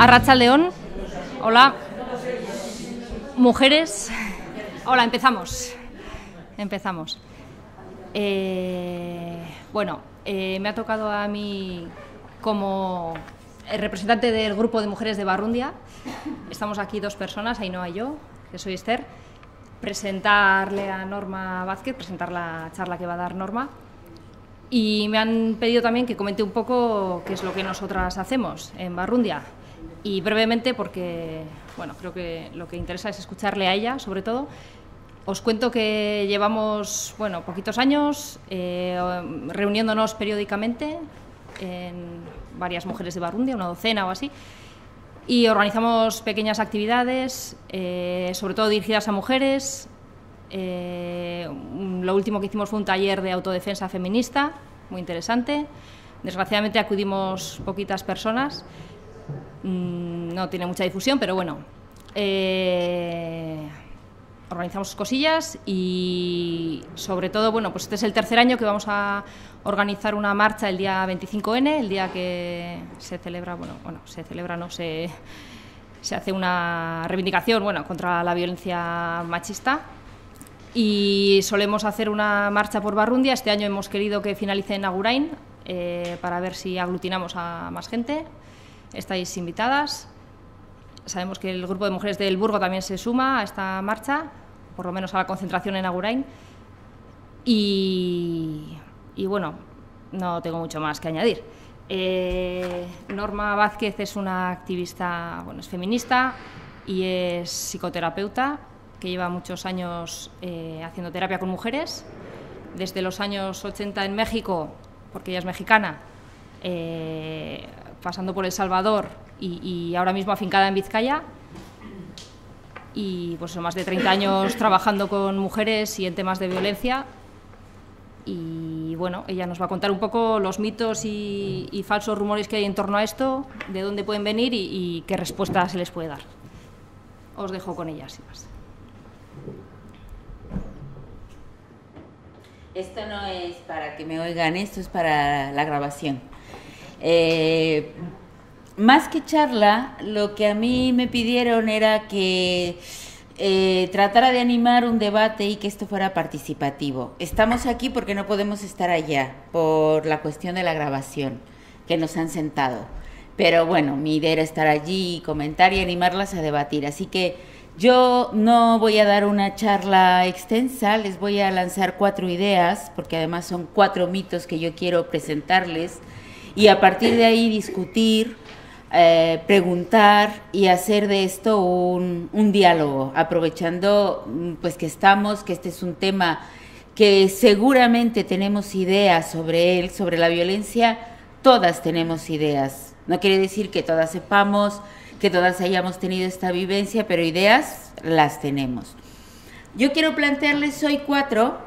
Arracha León, hola. Mujeres, hola, empezamos. Empezamos. Eh, bueno, eh, me ha tocado a mí como representante del grupo de mujeres de Barrundia. Estamos aquí dos personas, Ainhoa y yo, que soy Esther. Presentarle a Norma Vázquez, presentar la charla que va a dar Norma. Y me han pedido también que comente un poco qué es lo que nosotras hacemos en Barrundia. Y brevemente, porque bueno, creo que lo que interesa es escucharle a ella, sobre todo. Os cuento que llevamos bueno, poquitos años eh, reuniéndonos periódicamente en varias mujeres de Barrundia, una docena o así, y organizamos pequeñas actividades, eh, sobre todo dirigidas a mujeres. Eh, lo último que hicimos fue un taller de autodefensa feminista, muy interesante. Desgraciadamente acudimos poquitas personas, mm, no tiene mucha difusión, pero bueno. Eh, organizamos cosillas y sobre todo, bueno, pues este es el tercer año que vamos a organizar una marcha el día 25N, el día que se celebra, bueno, bueno, se celebra, no, se, se hace una reivindicación, bueno, contra la violencia machista y solemos hacer una marcha por Barrundia. Este año hemos querido que finalice en Agurain eh, para ver si aglutinamos a más gente. Estáis invitadas. Sabemos que el grupo de mujeres del Burgo también se suma a esta marcha, por lo menos a la concentración en Agurain. Y, bueno, no tengo mucho más que añadir. Eh, Norma Vázquez es una activista, bueno, es feminista y es psicoterapeuta que lleva muchos años eh, haciendo terapia con mujeres, desde los años 80 en México, porque ella es mexicana, eh, pasando por El Salvador y, ahora mismo afincada en Vizcaya. Y pues más de 30 años trabajando con mujeres y en temas de violencia. Y bueno, ella nos va a contar un poco los mitos y, falsos rumores que hay en torno a esto, de dónde pueden venir y, qué respuesta se les puede dar. Os dejo con ella, sin más. Esto no es para que me oigan, esto es para la grabación. Eh, más que charla, lo que a mí me pidieron era que eh, tratara de animar un debate y que esto fuera participativo. Estamos aquí porque no podemos estar allá por la cuestión de la grabación que nos han sentado. Pero bueno, mi idea era estar allí, comentar y animarlas a debatir. Así que yo no voy a dar una charla extensa, les voy a lanzar cuatro ideas, porque además son cuatro mitos que yo quiero presentarles, y a partir de ahí discutir, eh, preguntar y hacer de esto un, un diálogo, aprovechando mm, pues que estamos, que este es un tema que seguramente tenemos ideas sobre él, sobre la violencia, todas tenemos ideas. No quiere decir que todas sepamos, que todas hayamos tenido esta vivencia, pero ideas las tenemos. Yo quiero plantearles hoy cuatro,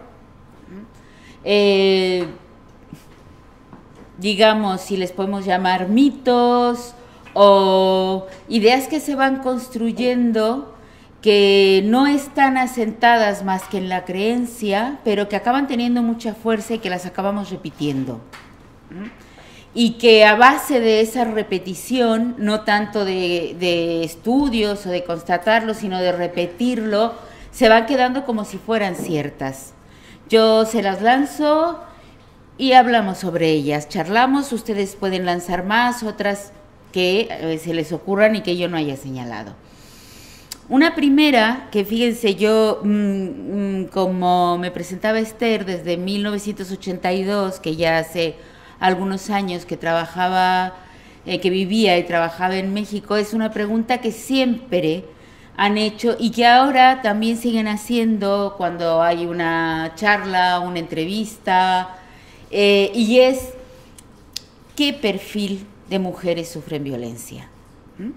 eh, digamos, si les podemos llamar mitos o ideas que se van construyendo que no están asentadas más que en la creencia, pero que acaban teniendo mucha fuerza y que las acabamos repitiendo y que a base de esa repetición, no tanto de, estudios o de constatarlo, sino de repetirlo, se van quedando como si fueran ciertas. Yo se las lanzo y hablamos sobre ellas, charlamos, ustedes pueden lanzar más, otras que eh, se les ocurran y que yo no haya señalado. Una primera, que fíjense, yo mm, mm, como me presentaba Esther desde 1982, que ya hace algunos años que trabajaba, eh, que vivía y trabajaba en México, es una pregunta que siempre han hecho y que ahora también siguen haciendo cuando hay una charla, una entrevista, eh, y es ¿qué perfil de mujeres sufren violencia? ¿Mm?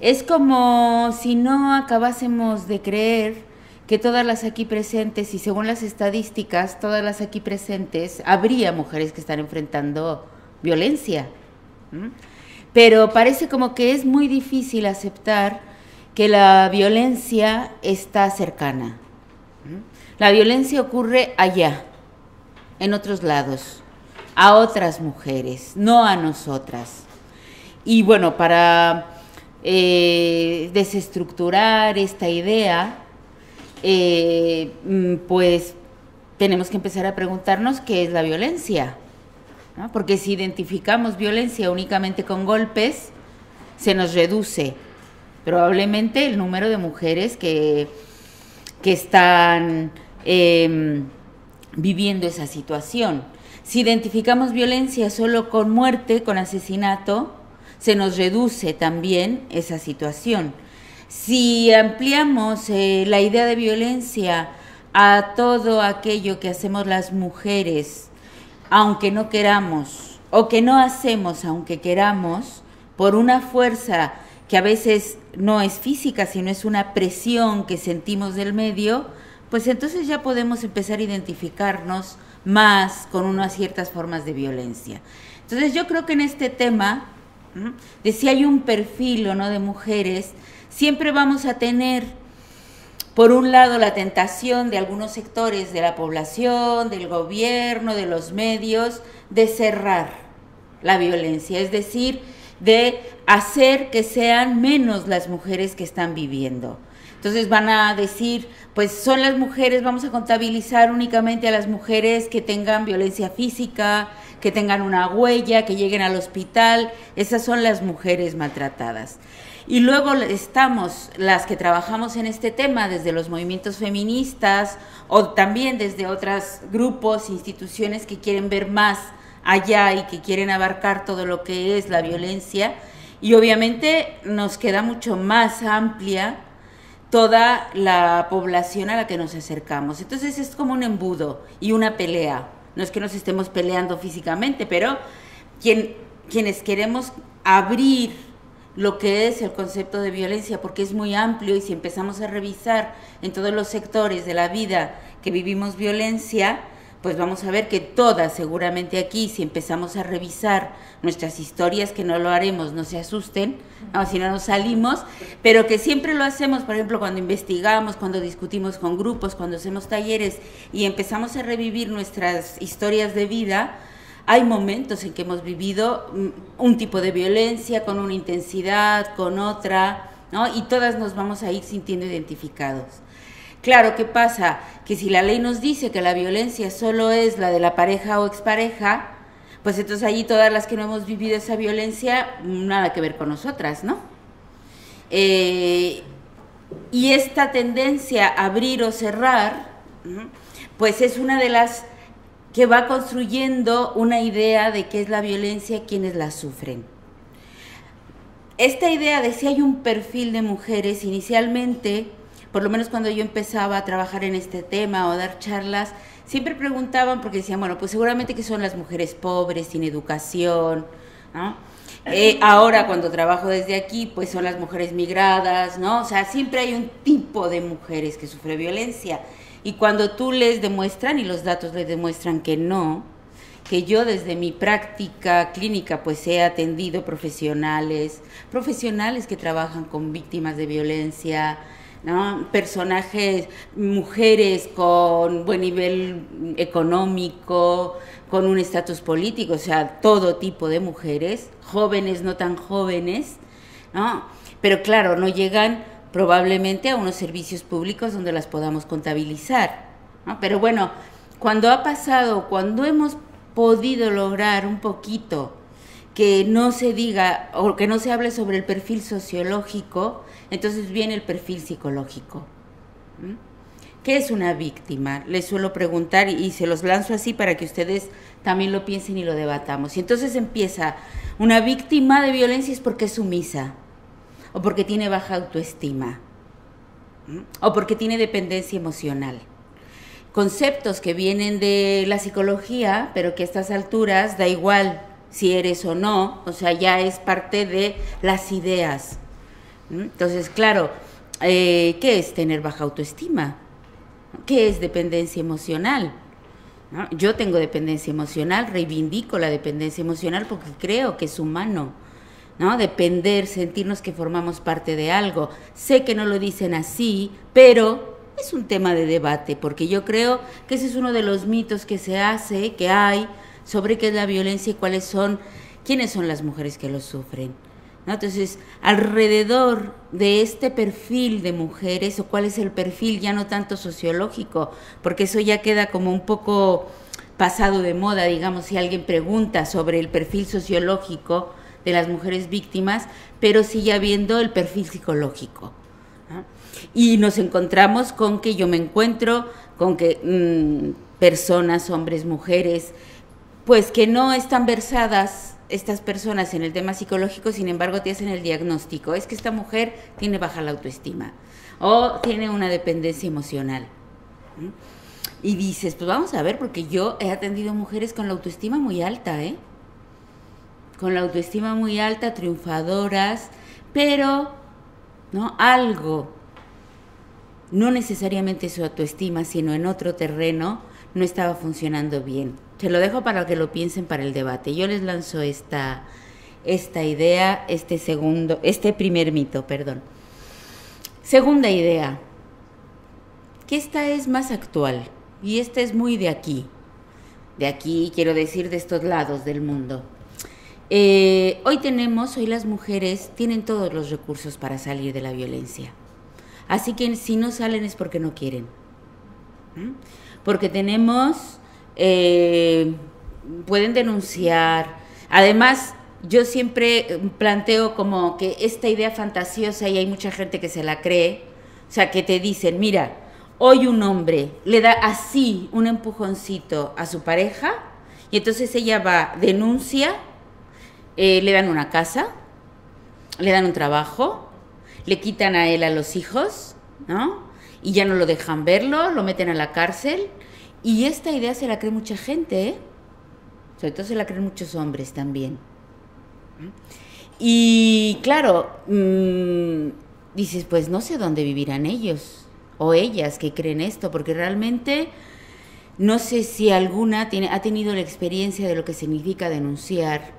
Es como si no acabásemos de creer que todas las aquí presentes, y según las estadísticas, todas las aquí presentes, habría mujeres que están enfrentando violencia. Pero parece como que es muy difícil aceptar que la violencia está cercana. La violencia ocurre allá, en otros lados, a otras mujeres, no a nosotras. Y bueno, para eh, desestructurar esta idea, eh, mm, pues tenemos que empezar a preguntarnos qué es la violencia. Porque si identificamos violencia únicamente con golpes, se nos reduce probablemente el número de mujeres que, que están em, viviendo esa situación. Si identificamos violencia solo con muerte, con asesinato, se nos reduce también esa situación. Si ampliamos eh, la idea de violencia a todo aquello que hacemos las mujeres, aunque no queramos, o que no hacemos aunque queramos, por una fuerza que a veces no es física, sino es una presión que sentimos del medio, pues entonces ya podemos empezar a identificarnos más con unas ciertas formas de violencia. Entonces yo creo que en este tema, de si hay un perfil o no de mujeres, siempre vamos a tener, por un lado, la tentación de algunos sectores de la población, del gobierno, de los medios, de cerrar la violencia, es decir, de hacer que sean menos las mujeres que están viviendo. Entonces van a decir, pues son las mujeres, vamos a contabilizar únicamente a las mujeres que tengan violencia física, que tengan una huella, que lleguen al hospital, esas son las mujeres maltratadas. Y luego estamos las que trabajamos en este tema desde los movimientos feministas o también desde otros grupos, instituciones que quieren ver más allá y que quieren abarcar todo lo que es la violencia. Y obviamente nos queda mucho más amplia toda la población a la que nos acercamos. Entonces es como un embudo y una pelea. No es que nos estemos peleando físicamente, pero quien, quienes queremos abrir lo que es el concepto de violencia, porque es muy amplio y si empezamos a revisar en todos los sectores de la vida que vivimos violencia, pues vamos a ver que todas seguramente aquí, si empezamos a revisar nuestras historias, que no lo haremos, no se asusten, si no nos salimos, pero que siempre lo hacemos, por ejemplo, cuando investigamos, cuando discutimos con grupos, cuando hacemos talleres y empezamos a revivir nuestras historias de vida, hay momentos en que hemos vivido mm, un tipo de violencia con una intensidad, con otra, ¿no? Y todas nos vamos a ir sintiendo identificados. Claro, ¿qué pasa? Que si la ley nos dice que la violencia solo es la de la pareja o expareja, pues entonces allí todas las que no hemos vivido esa violencia, nada que ver con nosotras, ¿no? Eh, y esta tendencia a abrir o cerrar, pues es una de las que va construyendo una idea de qué es la violencia quienes la sufren. Esta idea de si hay un perfil de mujeres, inicialmente por lo menos cuando yo empezaba a trabajar en este tema o a dar charlas, siempre preguntaban porque decían, bueno, pues seguramente que son las mujeres pobres, sin educación, ¿no? Eh, ahora cuando trabajo desde aquí, pues son las mujeres migradas, ¿no? O sea, siempre hay un tipo de mujeres que sufre violencia. Y cuando tú les demuestran, y los datos les demuestran que no, que yo desde mi práctica clínica pues he atendido profesionales, profesionales que trabajan con víctimas de violencia, personajes, mujeres con buen nivel económico, con un estatus político, o sea, todo tipo de mujeres, jóvenes, no tan jóvenes, ¿no? Pero claro, no llegan probablemente a unos servicios públicos donde las podamos contabilizar, ¿no? Pero bueno, cuando ha pasado, cuando hemos podido lograr un poquito que no se diga o que no se hable sobre el perfil sociológico, entonces viene el perfil psicológico. ¿Qué es una víctima? Les suelo preguntar y, se los lanzo así para que ustedes también lo piensen y lo debatamos. Y entonces empieza, una víctima de violencia es porque es sumisa, o porque tiene baja autoestima, o porque tiene dependencia emocional. Conceptos que vienen de la psicología, pero que a estas alturas da igual si eres o no, o sea, ya es parte de las ideas. Entonces, claro, eh, ¿qué es tener baja autoestima? ¿Qué es dependencia emocional? Yo tengo dependencia emocional, reivindico la dependencia emocional porque creo que es humano. ¿no? Depender, sentirnos que formamos parte de algo. Sé que no lo dicen así, pero es un tema de debate, porque yo creo que ese es uno de los mitos que se hace, que hay, sobre qué es la violencia y cuáles son, quiénes son las mujeres que lo sufren. Entonces, alrededor de este perfil de mujeres, o cuál es el perfil ya no tanto sociológico, porque eso ya queda como un poco pasado de moda, digamos, si alguien pregunta sobre el perfil sociológico de las mujeres víctimas, pero sigue habiendo el perfil psicológico. Y nos encontramos con que yo me encuentro con que mm, personas, hombres, mujeres, pues que no están versadas estas personas en el tema psicológico, sin embargo te hacen el diagnóstico, es que esta mujer tiene baja la autoestima o tiene una dependencia emocional. Y dices, pues vamos a ver, porque yo he atendido mujeres con la autoestima muy alta, ¿eh? Con la autoestima muy alta, triunfadoras, pero, ¿no? Algo, no necesariamente su autoestima, sino en otro terreno, no estaba funcionando bien. Se lo dejo para que lo piensen para el debate. Yo les lanzo esta, esta idea, este segundo, este primer mito, perdón. Segunda idea, que esta es más actual y esta es muy de aquí. De aquí, quiero decir, de estos lados del mundo. Eh, hoy tenemos, hoy las mujeres tienen todos los recursos para salir de la violencia. Así que si no salen es porque no quieren. Porque tenemos, eh, pueden denunciar. Además, yo siempre planteo como que esta idea fantasiosa y hay mucha gente que se la cree. O sea, que te dicen, mira, hoy un hombre le da así un empujoncito a su pareja y entonces ella va, denuncia, eh, le dan una casa, le dan un trabajo, le quitan a él a los hijos, ¿no? Y ya no lo dejan verlo, lo meten a la cárcel. Y esta idea se la cree mucha gente, ¿eh? Sobre todo se la creen muchos hombres también. Y claro, mm, dices, pues no sé dónde vivirán ellos o ellas que creen esto, porque realmente no sé si alguna tiene, ha tenido la experiencia de lo que significa denunciar,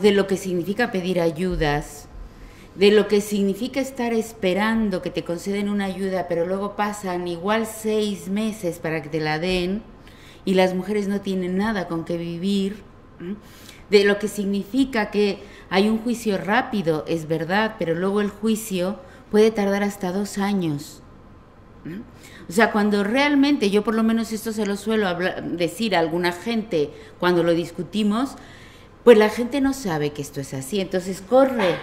de lo que significa pedir ayudas, de lo que significa estar esperando que te conceden una ayuda, pero luego pasan igual seis meses para que te la den y las mujeres no tienen nada con que vivir, de lo que significa que hay un juicio rápido, es verdad, pero luego el juicio puede tardar hasta dos años. O sea, cuando realmente, yo por lo menos esto se lo suelo decir a alguna gente cuando lo discutimos, pues la gente no sabe que esto es así. Entonces corre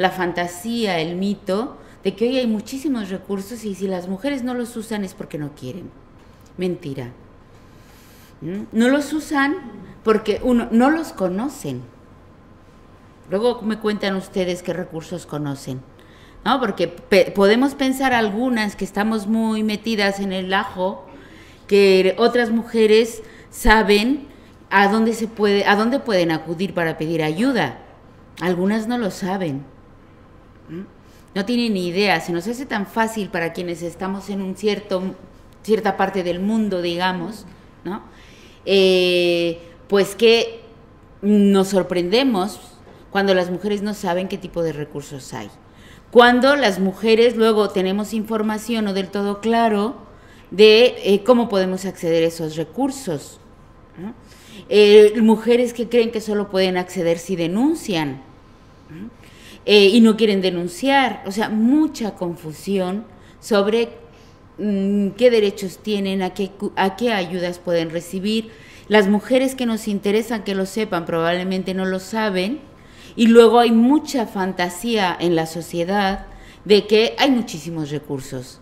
la fantasía, el mito de que hoy hay muchísimos recursos y si las mujeres no los usan es porque no quieren. Mentira. No los usan porque uno no los conocen. Luego me cuentan ustedes qué recursos conocen. ¿no? Porque podemos pensar algunas que estamos muy metidas en el ajo, que otras mujeres saben a dónde se puede, a dónde pueden acudir para pedir ayuda. Algunas no lo saben. No tienen ni idea. Se nos hace tan fácil para quienes estamos en un cierto, cierta parte del mundo, digamos, ¿no? Eh, pues que nos sorprendemos cuando las mujeres no saben qué tipo de recursos hay. Cuando las mujeres luego tenemos información o del todo claro de eh, cómo podemos acceder a esos recursos. Eh, mujeres que creen que solo pueden acceder si denuncian eh, y no quieren denunciar. O sea, mucha confusión sobre mm, qué derechos tienen, a qué, a qué ayudas pueden recibir. Las mujeres que nos interesan que lo sepan probablemente no lo saben y luego hay mucha fantasía en la sociedad de que hay muchísimos recursos.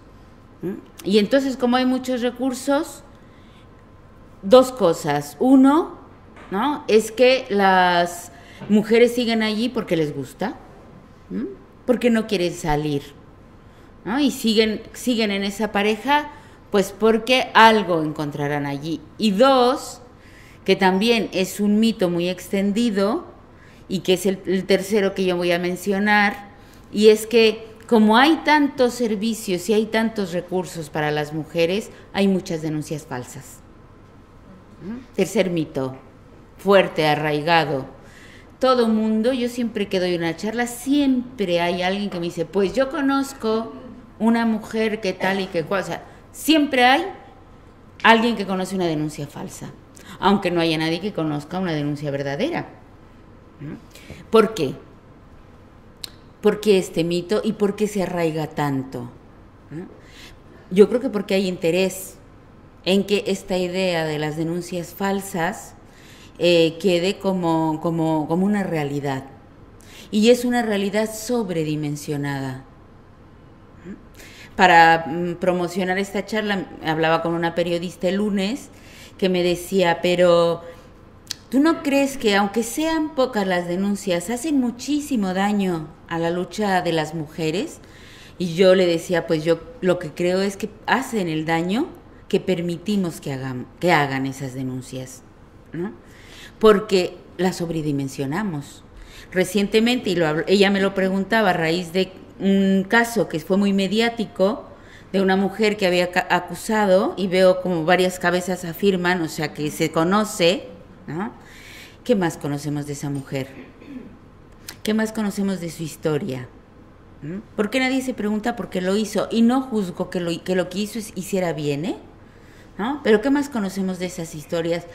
Y entonces, como hay muchos recursos, dos cosas. Uno, ¿no? Es que las mujeres siguen allí porque les gusta, porque no quieren salir. Y siguen, siguen en esa pareja, pues porque algo encontrarán allí. Y dos, que también es un mito muy extendido, y que es el, tercero que yo voy a mencionar, y es que como hay tantos servicios y hay tantos recursos para las mujeres, hay muchas denuncias falsas. Tercer mito, fuerte, arraigado. Todo mundo, yo siempre que doy una charla, siempre hay alguien que me dice, pues yo conozco una mujer que tal y que cual. O sea, siempre hay alguien que conoce una denuncia falsa, aunque no haya nadie que conozca una denuncia verdadera. ¿Por qué? ¿Por qué este mito y por qué se arraiga tanto? Yo creo que porque hay interés en que esta idea de las denuncias falsas eh, quede como, como, como una realidad. Y es una realidad sobredimensionada. Para mm, promocionar esta charla, hablaba con una periodista el lunes que me decía, pero ¿tú no crees que aunque sean pocas las denuncias, hacen muchísimo daño a la lucha de las mujeres? Y yo le decía, pues yo lo que creo es que hacen el daño que permitimos que hagan, que hagan esas denuncias, ¿no? Porque las sobredimensionamos. Recientemente, y lo, ella me lo preguntaba a raíz de un caso que fue muy mediático, de una mujer que había acusado, y veo como varias cabezas afirman, o sea, que se conoce, ¿no? ¿Qué más conocemos de esa mujer? ¿Qué más conocemos de su historia? ¿Por qué nadie se pregunta por qué lo hizo? Y no juzgo que lo que, lo que hizo hiciera bien, ¿eh? ¿No? Pero ¿qué más conocemos de esas historias?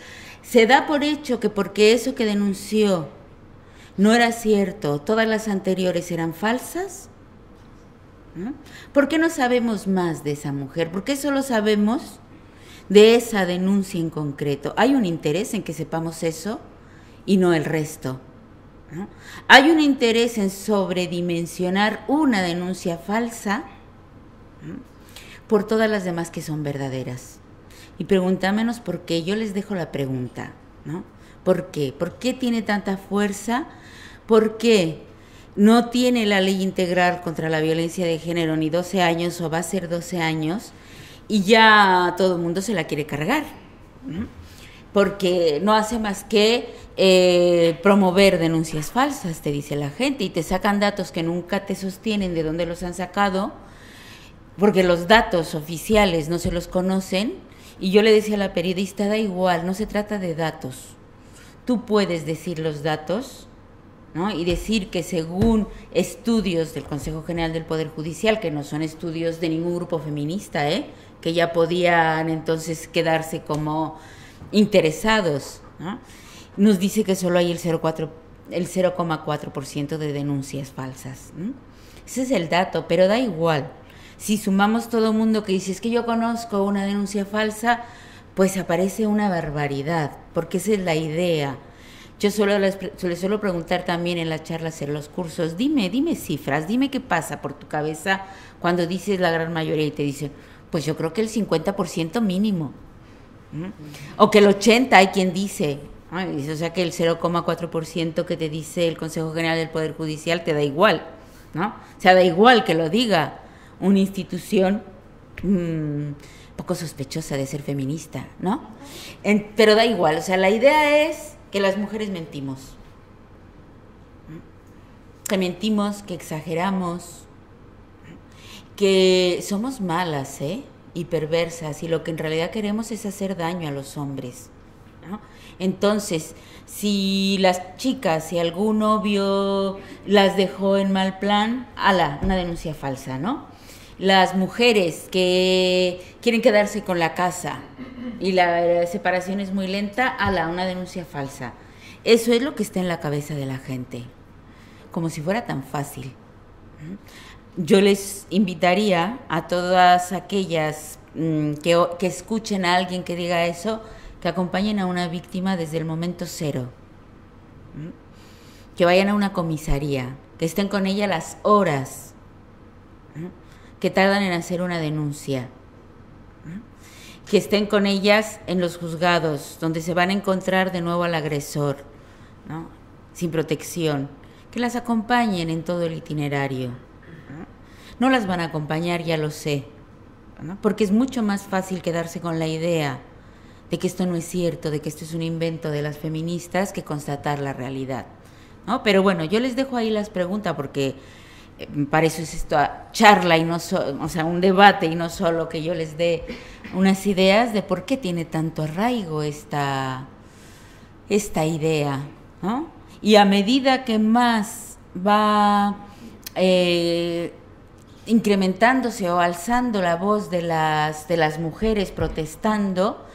Se da por hecho que porque eso que denunció no era cierto, todas las anteriores eran falsas. ¿Por qué no sabemos más de esa mujer? ¿Por qué solo sabemos de esa denuncia en concreto? ¿Hay un interés en que sepamos eso y no el resto? Hay un interés en sobredimensionar una denuncia falsa por todas las demás que son verdaderas. Y preguntámonos por qué. Yo les dejo la pregunta, ¿no? ¿Por qué? ¿Por qué tiene tanta fuerza? ¿Por qué no tiene la ley integral contra la violencia de género ni 12 años o va a ser 12 años y ya todo el mundo se la quiere cargar? Porque no hace más que eh, promover denuncias falsas, te dice la gente, y te sacan datos que nunca te sostienen de dónde los han sacado, porque los datos oficiales no se los conocen. Y yo le decía a la periodista, da igual, no se trata de datos. Tú puedes decir los datos, ¿no? Y decir que según estudios del Consejo General del Poder Judicial, que no son estudios de ningún grupo feminista, ¿eh? que ya podían entonces quedarse como interesados, ¿no? nos dice que solo hay el 0,4% el 0,4% de denuncias falsas. Ese es el dato, pero da igual. Si sumamos todo el mundo que dice es que yo conozco una denuncia falsa, pues aparece una barbaridad, porque esa es la idea. Yo suelo les, suelo preguntar también en las charlas, en los cursos, dime, dime cifras, dime qué pasa por tu cabeza cuando dices la gran mayoría y te dicen, pues yo creo que el 50% mínimo. O que el 80% hay quien dice, o sea que el 0,4% que te dice el Consejo General del Poder Judicial te da igual, ¿no? O sea, da igual que lo diga una institución mm, poco sospechosa de ser feminista, ¿no? pero da igual, o sea, la idea es que las mujeres mentimos. Que mentimos, que exageramos, que somos malas, ¿eh? Y perversas, y lo que en realidad queremos es hacer daño a los hombres. ¿no? Entonces, si las chicas, si algún novio las dejó en mal plan, ala, una denuncia falsa, ¿no? Las mujeres que quieren quedarse con la casa y la separación es muy lenta, ala, una denuncia falsa. Eso es lo que está en la cabeza de la gente, como si fuera tan fácil. Yo les invitaría a todas aquellas mm, que, que escuchen a alguien que diga eso, que acompañen a una víctima desde el momento cero, que vayan a una comisaría, que estén con ella las horas que tardan en hacer una denuncia, que estén con ellas en los juzgados, donde se van a encontrar de nuevo al agresor, sin protección, que las acompañen en todo el itinerario. No las van a acompañar, ya lo sé, porque es mucho más fácil quedarse con la idea de que esto no es cierto, de que esto es un invento de las feministas, que constatar la realidad. ¿no? Pero bueno, yo les dejo ahí las preguntas porque para eso es esto charla y no o sea, un debate y no solo que yo les dé unas ideas de por qué tiene tanto arraigo esta, esta idea. ¿no? Y a medida que más va eh, incrementándose o alzando la voz de las, de las mujeres protestando,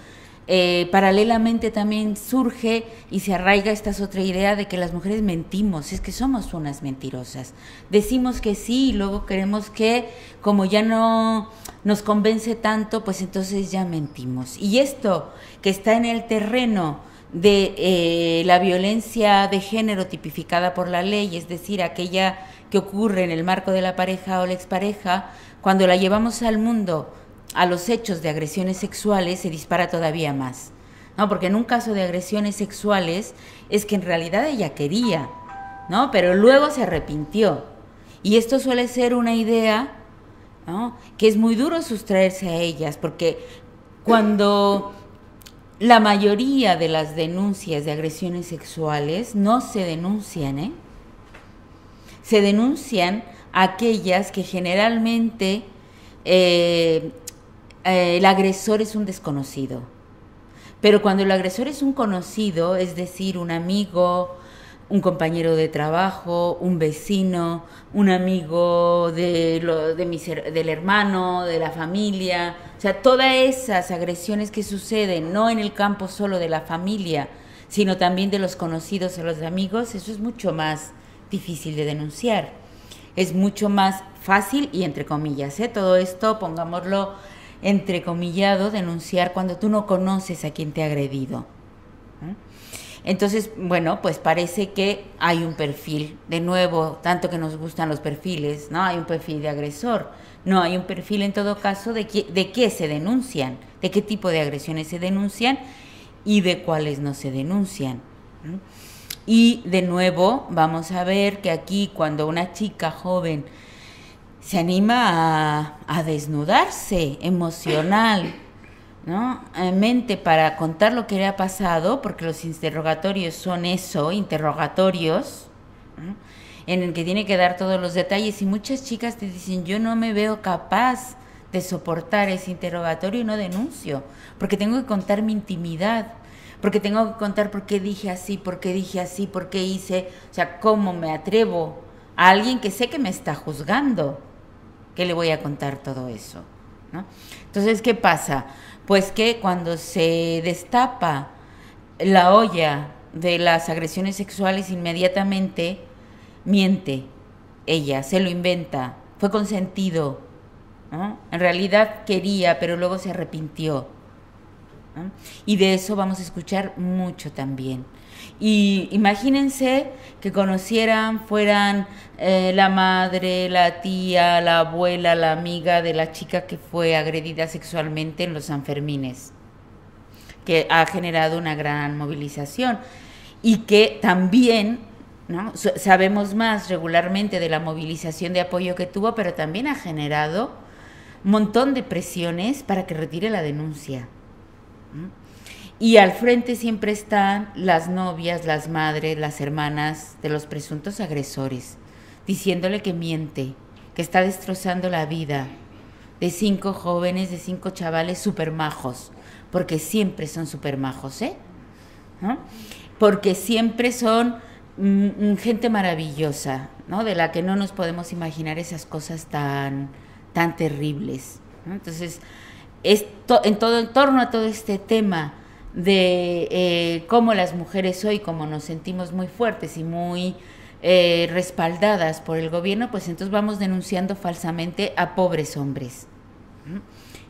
eh, paralelamente también surge y se arraiga esta otra idea de que las mujeres mentimos, es que somos unas mentirosas. Decimos que sí y luego queremos que, como ya no nos convence tanto, pues entonces ya mentimos. Y esto que está en el terreno de eh, la violencia de género tipificada por la ley, es decir, aquella que ocurre en el marco de la pareja o la expareja, cuando la llevamos al mundo a los hechos de agresiones sexuales se dispara todavía más. ¿no? Porque en un caso de agresiones sexuales es que en realidad ella quería, ¿no? Pero luego se arrepintió. Y esto suele ser una idea, ¿no? Que es muy duro sustraerse a ellas, porque cuando la mayoría de las denuncias de agresiones sexuales no se denuncian, ¿eh? Se denuncian aquellas que generalmente eh, eh, el agresor es un desconocido. Pero cuando el agresor es un conocido, es decir, un amigo, un compañero de trabajo, un vecino, un amigo de del hermano, de la familia, o sea, todas esas agresiones que suceden, no en el campo solo de la familia, sino también de los conocidos o los amigos, eso es mucho más difícil de denunciar. Es mucho más fácil y entre comillas, ¿eh? todo esto pongámoslo entrecomillado, denunciar cuando tú no conoces a quien te ha agredido. Entonces, bueno, pues parece que hay un perfil, de nuevo, tanto que nos gustan los perfiles, ¿no? Hay un perfil de agresor, no, hay un perfil en todo caso de, de qué se denuncian, de qué tipo de agresiones se denuncian y de cuáles no se denuncian. Y de nuevo, vamos a ver que aquí cuando una chica joven se anima a, desnudarse emocional, ¿no? En mente para contar lo que le ha pasado, porque los interrogatorios son eso, interrogatorios, en el que tiene que dar todos los detalles y muchas chicas te dicen, yo no me veo capaz de soportar ese interrogatorio y no denuncio, porque tengo que contar mi intimidad, porque tengo que contar por qué dije así, por qué dije así, por qué hice, o sea, cómo me atrevo a alguien que sé que me está juzgando. ¿Qué le voy a contar todo eso? Entonces, ¿qué pasa? Pues que cuando se destapa la olla de las agresiones sexuales, inmediatamente miente ella, se lo inventa, fue consentido. En realidad quería, pero luego se arrepintió. Y de eso vamos a escuchar mucho también. Y imagínense que conocieran, fueran eh, la madre, la tía, la abuela, la amiga de la chica que fue agredida sexualmente en los Sanfermines, que ha generado una gran movilización y que también ¿no? sabemos más regularmente de la movilización de apoyo que tuvo, pero también ha generado un montón de presiones para que retire la denuncia. Y al frente siempre están las novias, las madres, las hermanas de los presuntos agresores, diciéndole que miente, que está destrozando la vida de cinco jóvenes, de cinco chavales super majos, porque siempre son super majos, ¿eh? Porque siempre son mm, mm, gente maravillosa, ¿no? De la que no nos podemos imaginar esas cosas tan, tan terribles. Entonces, esto, en todo en torno a todo este tema, de eh, cómo las mujeres hoy, como nos sentimos muy fuertes y muy eh, respaldadas por el gobierno, pues entonces vamos denunciando falsamente a pobres hombres.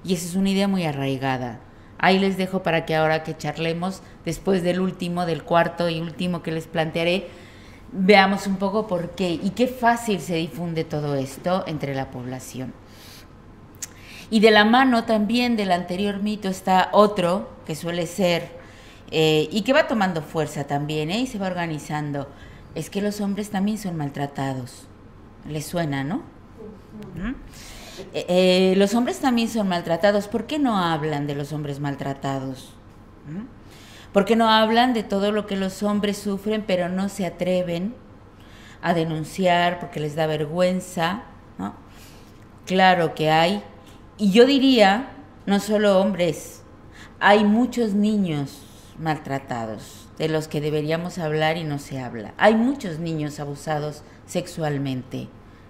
Y esa es una idea muy arraigada. Ahí les dejo para que ahora que charlemos, después del último, del cuarto y último que les plantearé, veamos un poco por qué y qué fácil se difunde todo esto entre la población. Y de la mano también del anterior mito está otro que suele ser eh, y que va tomando fuerza también ¿eh? y se va organizando. Es que los hombres también son maltratados. Les suena, ¿no? Eh, los hombres también son maltratados. ¿Por qué no hablan de los hombres maltratados? ¿Por qué no hablan de todo lo que los hombres sufren pero no se atreven a denunciar porque les da vergüenza? ¿no? Claro que hay y yo diría, no solo hombres, hay muchos niños maltratados de los que deberíamos hablar y no se habla. Hay muchos niños abusados sexualmente,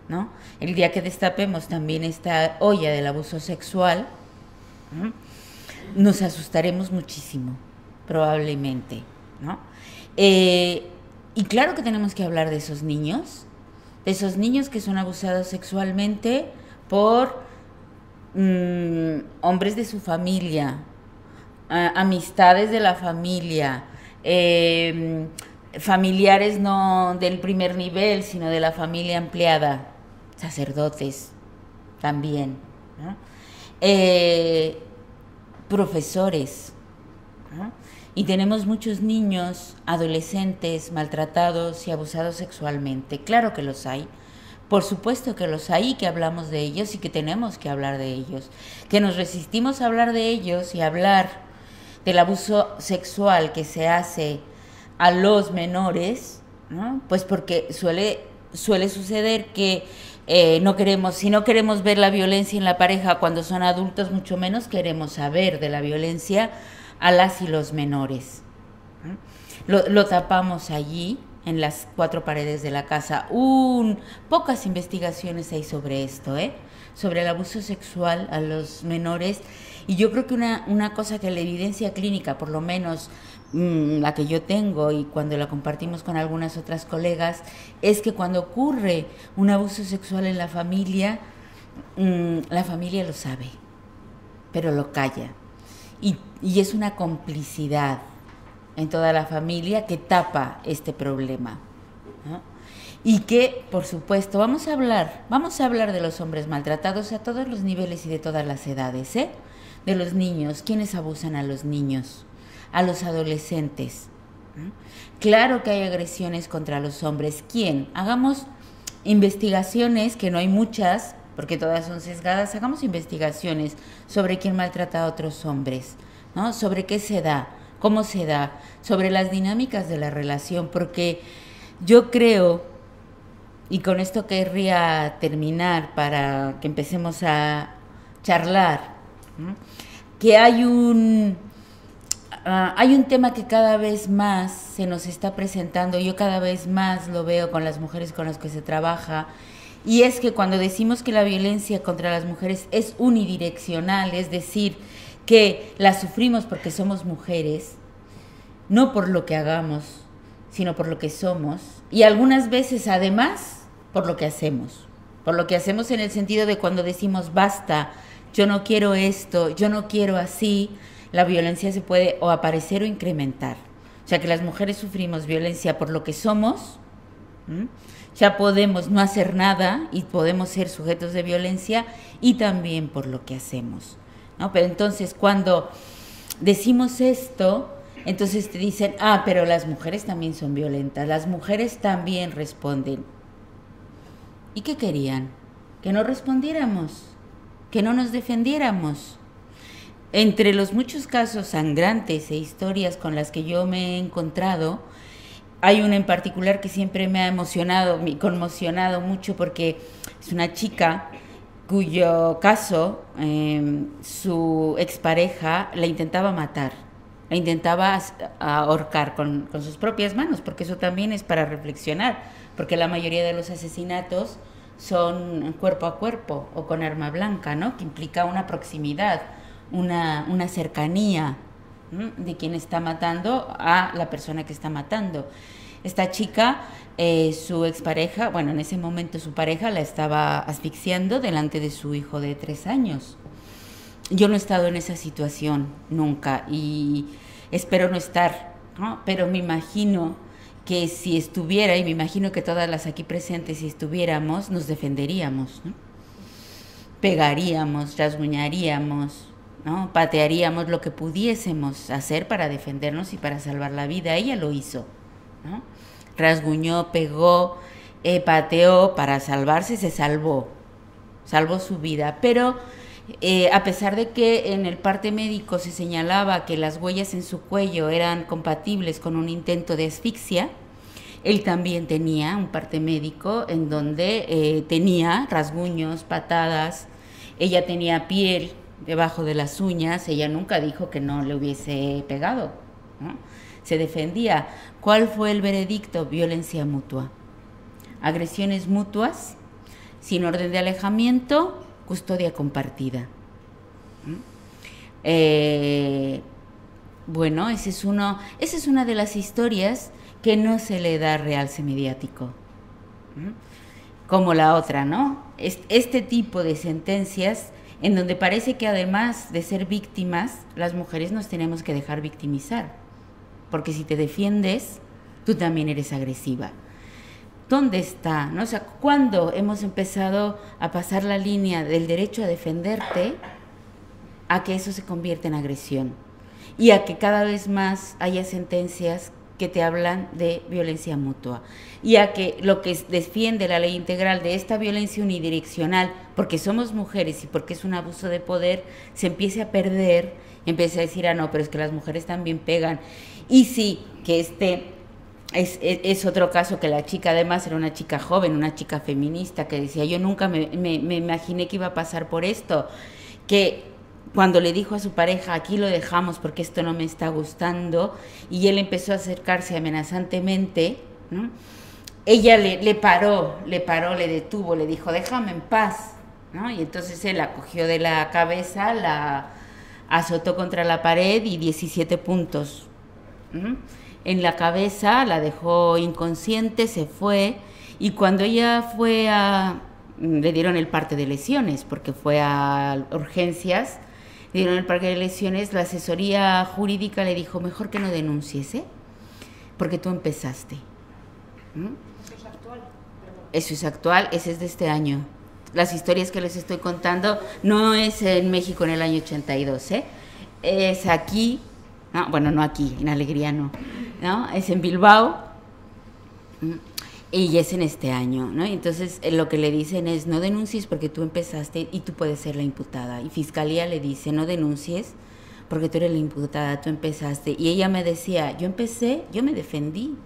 ¿no? El día que destapemos también esta olla del abuso sexual, nos asustaremos muchísimo, probablemente, ¿no? Eh, y claro que tenemos que hablar de esos niños, de esos niños que son abusados sexualmente por mm, hombres de su familia, amistades de la familia, em, familiares no del primer nivel, sino de la familia ampliada, sacerdotes también, eh, profesores. Y tenemos muchos niños, adolescentes maltratados y abusados sexualmente. Claro que los hay. Por supuesto que los hay que hablamos de ellos y que tenemos que hablar de ellos. Que nos resistimos a hablar de ellos y hablar del abuso sexual que se hace a los menores, pues porque suele, suele suceder que eh, no queremos, si no queremos ver la violencia en la pareja cuando son adultos, mucho menos queremos saber de la violencia a las y los menores. Lo, tapamos allí, en las cuatro paredes de la casa. Un, pocas investigaciones hay sobre esto, ¿eh? sobre el abuso sexual a los menores. Y yo creo que una, una cosa que la evidencia clínica, por lo menos mm, la que yo tengo y cuando la compartimos con algunas otras colegas, es que cuando ocurre un abuso sexual en la familia, mm, la familia lo sabe, pero lo calla y, es una complicidad en toda la familia que tapa este problema. Y que, por supuesto, vamos a hablar, vamos a hablar de los hombres maltratados a todos los niveles y de todas las edades, ¿eh? De los niños, quienes abusan a los niños, a los adolescentes. Claro que hay agresiones contra los hombres. ¿Quién? Hagamos investigaciones, que no hay muchas, porque todas son sesgadas, hagamos investigaciones sobre quién maltrata a otros hombres. Sobre qué se da, cómo se da, sobre las dinámicas de la relación, porque yo creo, y con esto querría terminar para que empecemos a charlar, que hay un, ah, hay un tema que cada vez más se nos está presentando, yo cada vez más lo veo con las mujeres con las que se trabaja, y es que cuando decimos que la violencia contra las mujeres es unidireccional, es decir, que la sufrimos porque somos mujeres, no por lo que hagamos, sino por lo que somos, y algunas veces además por lo que hacemos. Por lo que hacemos en el sentido de cuando decimos basta, yo no quiero esto, yo no quiero así, la violencia se puede o aparecer o incrementar. O sea que las mujeres sufrimos violencia por lo que somos, ya podemos no hacer nada y podemos ser sujetos de violencia y también por lo que hacemos. ¿No? Pero entonces cuando decimos esto, entonces te dicen, ah, pero las mujeres también son violentas, las mujeres también responden. ¿Y qué querían? Que no respondiéramos, que no nos defendiéramos. Entre los muchos casos sangrantes e historias con las que yo me he encontrado, hay una en particular que siempre me ha emocionado, me conmocionado mucho porque es una chica cuyo caso em, su expareja la intentaba matar, la intentaba ahorcar con, con, sus propias manos, porque eso también es para reflexionar, porque la mayoría de los asesinatos son cuerpo a cuerpo o con arma blanca, ¿no? Que implica una proximidad, una, una cercanía, de quien está matando a la persona que está matando. Esta chica, eh, su expareja, bueno, en ese momento su pareja la estaba asfixiando delante de su hijo de tres años. Yo no he estado en esa situación nunca y espero no estar, ¿no? pero me imagino que si estuviera, y me imagino que todas las aquí presentes, si estuviéramos, nos defenderíamos, ¿no? pegaríamos, rasguñaríamos, ¿no? Patearíamos lo que pudiésemos hacer para defendernos y para salvar la vida. Ella lo hizo, ¿no? Rasguñó, pegó, eh, pateó para salvarse, se salvó, salvó su vida. Pero eh, a pesar de que en el parte médico se señalaba que las huellas en su cuello eran compatibles con un intento de asfixia, él también tenía un parte médico en donde eh, tenía rasguños, patadas, ella tenía piel debajo de las uñas, ella nunca dijo que no le hubiese pegado. Se defendía. ¿Cuál fue el veredicto? Violencia mutua. Agresiones mutuas, sin orden de alejamiento, custodia compartida. Eh, bueno, es esa es una de las historias que no se le da realce mediático. Como la otra, ¿no? Este tipo de sentencias en donde parece que además de ser víctimas, las mujeres nos tenemos que dejar victimizar. Porque si te defiendes, tú también eres agresiva. ¿Dónde está? ¿No? O ¿cuándo hemos empezado a pasar la línea del derecho a defenderte a que eso se convierta en agresión? Y a que cada vez más haya sentencias que te hablan de violencia mutua y a que lo que defiende la ley integral de esta violencia unidireccional, porque somos mujeres y porque es un abuso de poder, se empiece a perder, empiece a decir, ah, no, pero es que las mujeres también pegan. Y sí, que este es, es, otro caso que la chica además era una chica joven, una chica feminista, que decía, yo nunca me, me, imaginé que iba a pasar por esto, que cuando le dijo a su pareja, aquí lo dejamos porque esto no me está gustando, y él empezó a acercarse amenazantemente, ella le, paró, le paró, le detuvo, le dijo, déjame en paz, ¿no? y entonces él la cogió de la cabeza, la azotó contra la pared y 17 puntos en la cabeza, la dejó inconsciente, se fue, y cuando ella fue a, le dieron el parte de lesiones, porque fue a urgencias, dieron el parque de lesiones, la asesoría jurídica le dijo, mejor que no denuncies, ¿eh? porque tú empezaste. Eso es actual. Eso es actual, ese es de este año. Las historias que les estoy contando no es en México en el año 82, ¿eh? es aquí, bueno, no aquí, en Alegría no, ¿no? es en Bilbao, y es en este año, ¿no? Entonces eh, lo que le dicen es no denuncies porque tú empezaste y tú puedes ser la imputada. Y Fiscalía le dice no denuncies porque tú eres la imputada, tú empezaste. Y ella me decía, yo empecé, yo me defendí.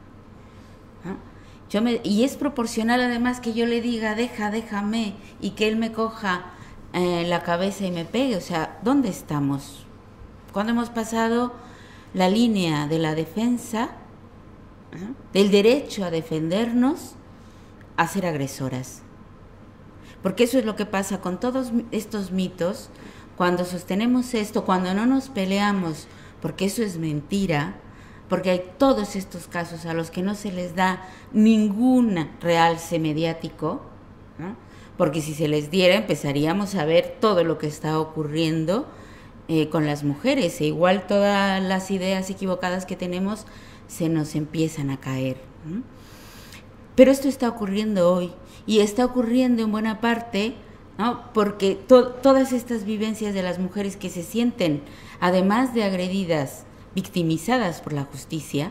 Yo me, y es proporcional además que yo le diga, deja, déjame, y que él me coja eh, la cabeza y me pegue. O sea, ¿dónde estamos? Cuando hemos pasado la línea de la defensa del derecho a defendernos a ser agresoras. Porque eso es lo que pasa con todos estos mitos, cuando sostenemos esto, cuando no nos peleamos, porque eso es mentira, porque hay todos estos casos a los que no se les da ningún realce mediático, porque si se les diera empezaríamos a ver todo lo que está ocurriendo eh, con las mujeres, e igual todas las ideas equivocadas que tenemos se nos empiezan a caer. Pero esto está ocurriendo hoy y está ocurriendo en buena parte ¿no? porque todas estas vivencias de las mujeres que se sienten, además de agredidas, victimizadas por la justicia,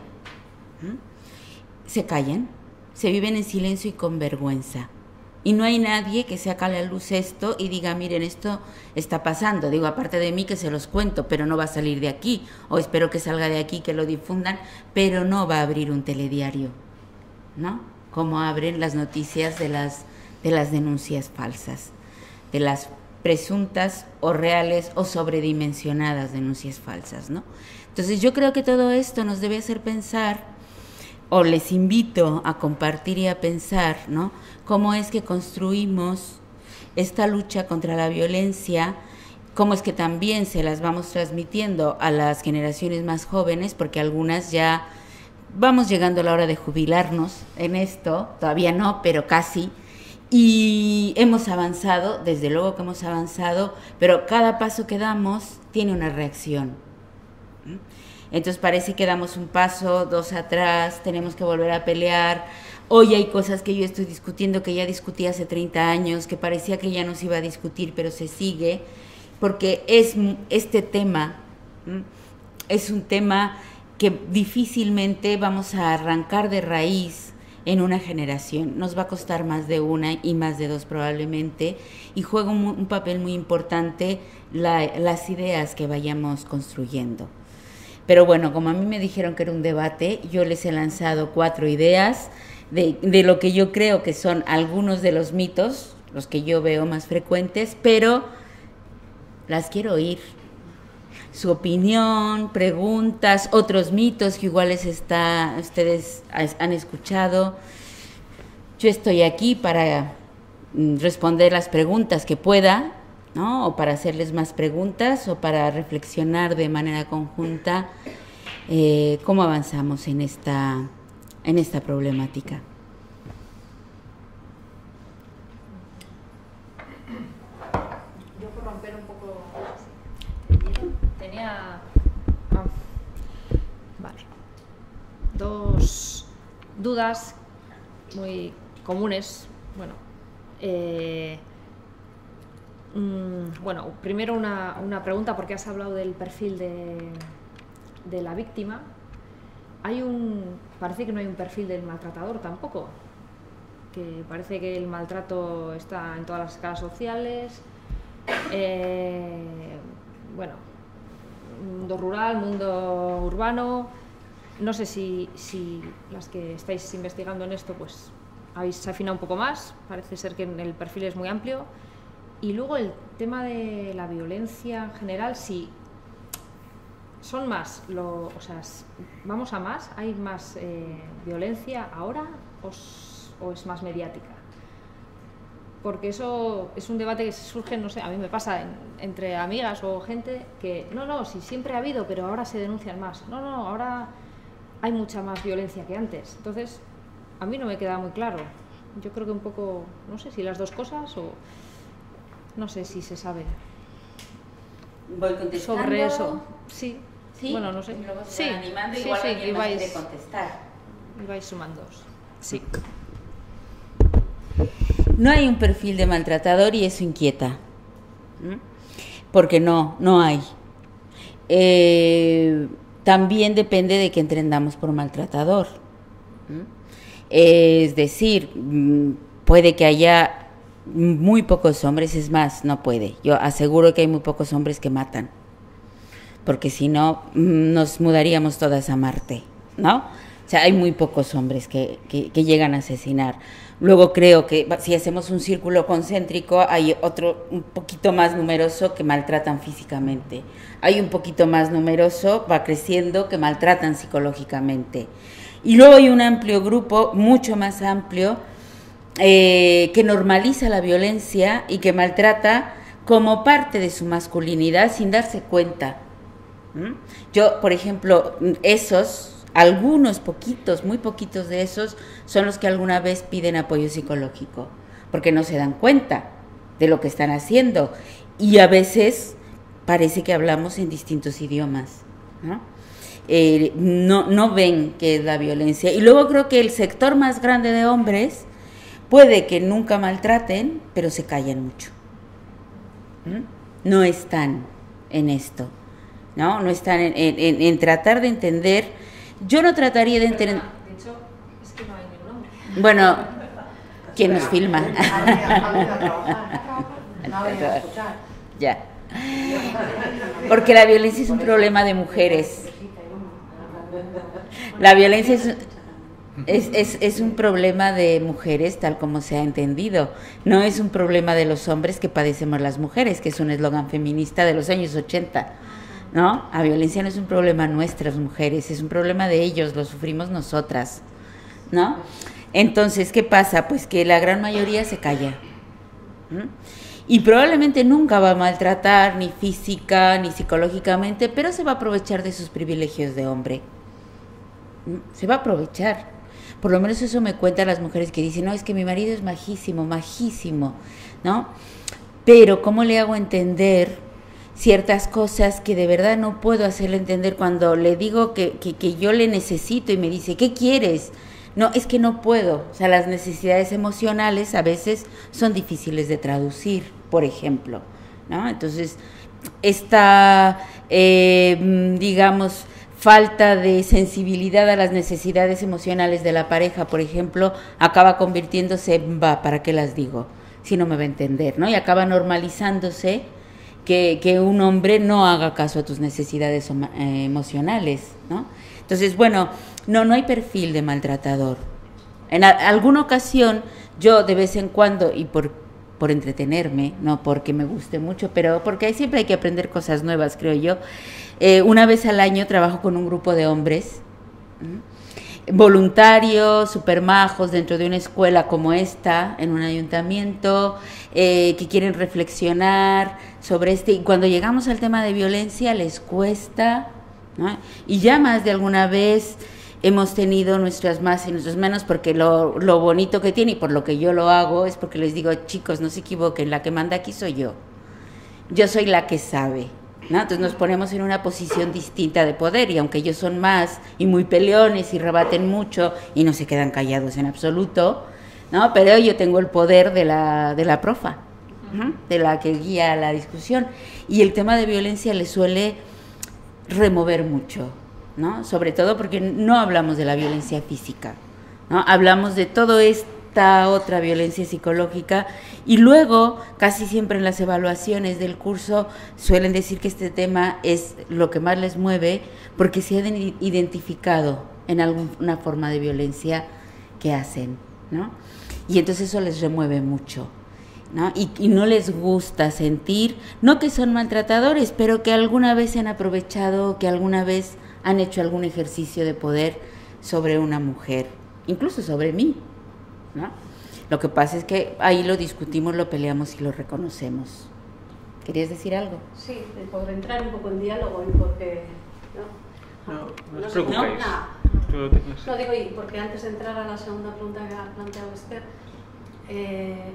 se callan, se viven en silencio y con vergüenza. Y no hay nadie que saque a la luz esto y diga, miren, esto está pasando. Digo, aparte de mí que se los cuento, pero no va a salir de aquí. O espero que salga de aquí, que lo difundan, pero no va a abrir un telediario, ¿no? Como abren las noticias de las, de las denuncias falsas, de las presuntas o reales o sobredimensionadas denuncias falsas, ¿no? Entonces yo creo que todo esto nos debe hacer pensar o les invito a compartir y a pensar, ¿no? Cómo es que construimos esta lucha contra la violencia, cómo es que también se las vamos transmitiendo a las generaciones más jóvenes, porque algunas ya vamos llegando a la hora de jubilarnos en esto, todavía no, pero casi. Y hemos avanzado, desde luego que hemos avanzado, pero cada paso que damos tiene una reacción. Entonces parece que damos un paso, dos atrás, tenemos que volver a pelear. Hoy hay cosas que yo estoy discutiendo que ya discutí hace 30 años, que parecía que ya no se iba a discutir, pero se sigue, porque es este tema, es un tema que difícilmente vamos a arrancar de raíz en una generación. Nos va a costar más de una y más de dos probablemente, y juega un, papel muy importante las ideas que vayamos construyendo. Pero bueno, como a mí me dijeron que era un debate, yo les he lanzado cuatro ideas de, de lo que yo creo que son algunos de los mitos, los que yo veo más frecuentes, pero las quiero oír. Su opinión, preguntas, otros mitos que igual les está, ustedes han escuchado. Yo estoy aquí para mm, responder las preguntas que pueda ¿no? O para hacerles más preguntas o para reflexionar de manera conjunta eh, cómo avanzamos en esta, en esta problemática. Yo por romper un poco... Tenía... ah, Vale. Dos dudas muy comunes. Bueno, eh, mm, bueno, primero una, una pregunta porque has hablado del perfil de, de la víctima. Hay un, parece que no hay un perfil del maltratador tampoco, que parece que el maltrato está en todas las escalas sociales. Eh, bueno, mundo rural, mundo urbano. No sé si, si las que estáis investigando en esto, pues habéis afinado un poco más. Parece ser que el perfil es muy amplio. Y luego el tema de la violencia en general, si son más, lo, o sea, vamos a más, hay más eh, violencia ahora o, es más mediática. Porque eso es un debate que surge, no sé, a mí me pasa en- entre amigas o gente que, no, no, sí, siempre ha habido, pero ahora se denuncian más. No, no, ahora hay mucha más violencia que antes. Entonces, a mí no me queda muy claro. Yo creo que un poco, no sé si las dos cosas o no sé si se sabe Voy contestando. sobre eso. Sí. Sí, Bueno, no sé. y luego se Sí, animando, sí, igual sí, alguien más ibais- quiere contestar. y vais sumando. Sí. No hay un perfil de maltratador y eso inquieta. Porque no, no hay. Eh, también depende de que entendamos por maltratador. Es decir, mm, puede que haya muy pocos hombres, es más, no puede. Yo aseguro que hay muy pocos hombres que matan. Porque si no, mm, nos mudaríamos todas a Marte, ¿no? O sea, hay muy pocos hombres que, que- llegan a asesinar. Luego creo que si hacemos un círculo concéntrico, hay otro un poquito más numeroso que maltratan físicamente. Hay un poquito más numeroso, va creciendo, que maltratan psicológicamente. Y luego hay un amplio grupo, mucho más amplio, eh, que normaliza la violencia y que maltrata como parte de su masculinidad sin darse cuenta. Yo, por ejemplo, esos, algunos poquitos, muy poquitos de esos, son los que alguna vez piden apoyo psicológico, porque no se dan cuenta de lo que están haciendo. Y a veces parece que hablamos en distintos idiomas. ¿no? Eh, no, no ven que es la violencia. Y luego creo que el sector más grande de hombres puede que nunca maltraten, pero se callan mucho. No están en esto, ¿no? No están en, en- en- en tratar de entender. Yo no trataría de entender. De hecho, es que no hay hombre. Bueno, ¿quién nos filma? Ya. Porque la violencia es un problema de mujeres. La violencia es, es, es- es un problema de mujeres, tal como se ha entendido. No es un problema de los hombres que padecemos las mujeres, que es un eslogan feminista de los años 80. ¿No? La violencia no es un problema nuestras mujeres, es un problema de ellos, lo sufrimos nosotras. ¿No? Entonces, ¿qué pasa? Pues que la gran mayoría se calla. Y probablemente nunca va a maltratar ni física ni psicológicamente, pero se va a aprovechar de sus privilegios de hombre. Se va a aprovechar. Por lo menos eso me cuentan las mujeres que dicen, no, es que mi marido es majísimo, majísimo, ¿no? Pero ¿cómo le hago entender ciertas cosas que de verdad no puedo hacerle entender cuando le digo que, que, yo le necesito y me dice, ¿qué quieres? No, es que no puedo. O sea, las necesidades emocionales a veces son difíciles de traducir, por ejemplo. ¿no? Entonces, esta, eh, digamos, falta de sensibilidad a las necesidades emocionales de la pareja, por ejemplo, acaba convirtiéndose en, va, ¿para qué las digo? Si no me va a entender, ¿no? Y acaba normalizándose que, un hombre no haga caso a tus necesidades eh, emocionales, ¿no? Entonces, bueno, no, no hay perfil de maltratador. En alguna ocasión, yo de vez en cuando, y por, por entretenerme, no porque me guste mucho, pero porque siempre hay que aprender cosas nuevas, creo yo, eh, una vez al año trabajo con un grupo de hombres ¿m? voluntarios, super majos dentro de una escuela como esta, en un ayuntamiento, eh, que quieren reflexionar sobre este. Y cuando llegamos al tema de violencia les cuesta, y ya más de alguna vez hemos tenido nuestras más y nuestras menos, porque lo, lo bonito que tiene y por lo que yo lo hago es porque les digo, chicos, no se equivoquen, la que manda aquí soy yo. Yo soy la que sabe entonces nos ponemos en una posición distinta de poder y aunque ellos son más y muy peleones y rebaten mucho y no se quedan callados en absoluto, ¿no? Pero yo tengo el poder de la, de la profa, de la que guía la discusión. Y el tema de violencia le suele remover mucho, ¿no? Sobre todo porque no hablamos de la violencia física, ¿no? Hablamos de todo esto otra violencia psicológica y luego casi siempre en las evaluaciones del curso suelen decir que este tema es lo que más les mueve porque se han identificado en alguna forma de violencia que hacen, ¿no? Y entonces eso les remueve mucho. ¿no? Y, y, no les gusta sentir, no que son maltratadores, pero que alguna vez se han aprovechado, que alguna vez han hecho algún ejercicio de poder sobre una mujer, incluso sobre mí, ¿no? Lo que pasa es que ahí lo discutimos, lo peleamos y lo reconocemos. ¿Querías decir algo? Sí, por entrar un poco en diálogo y porque... No, no, no os preocupéis. No, digo, y porque antes de entrar a la segunda pregunta que ha planteado Esther, eh,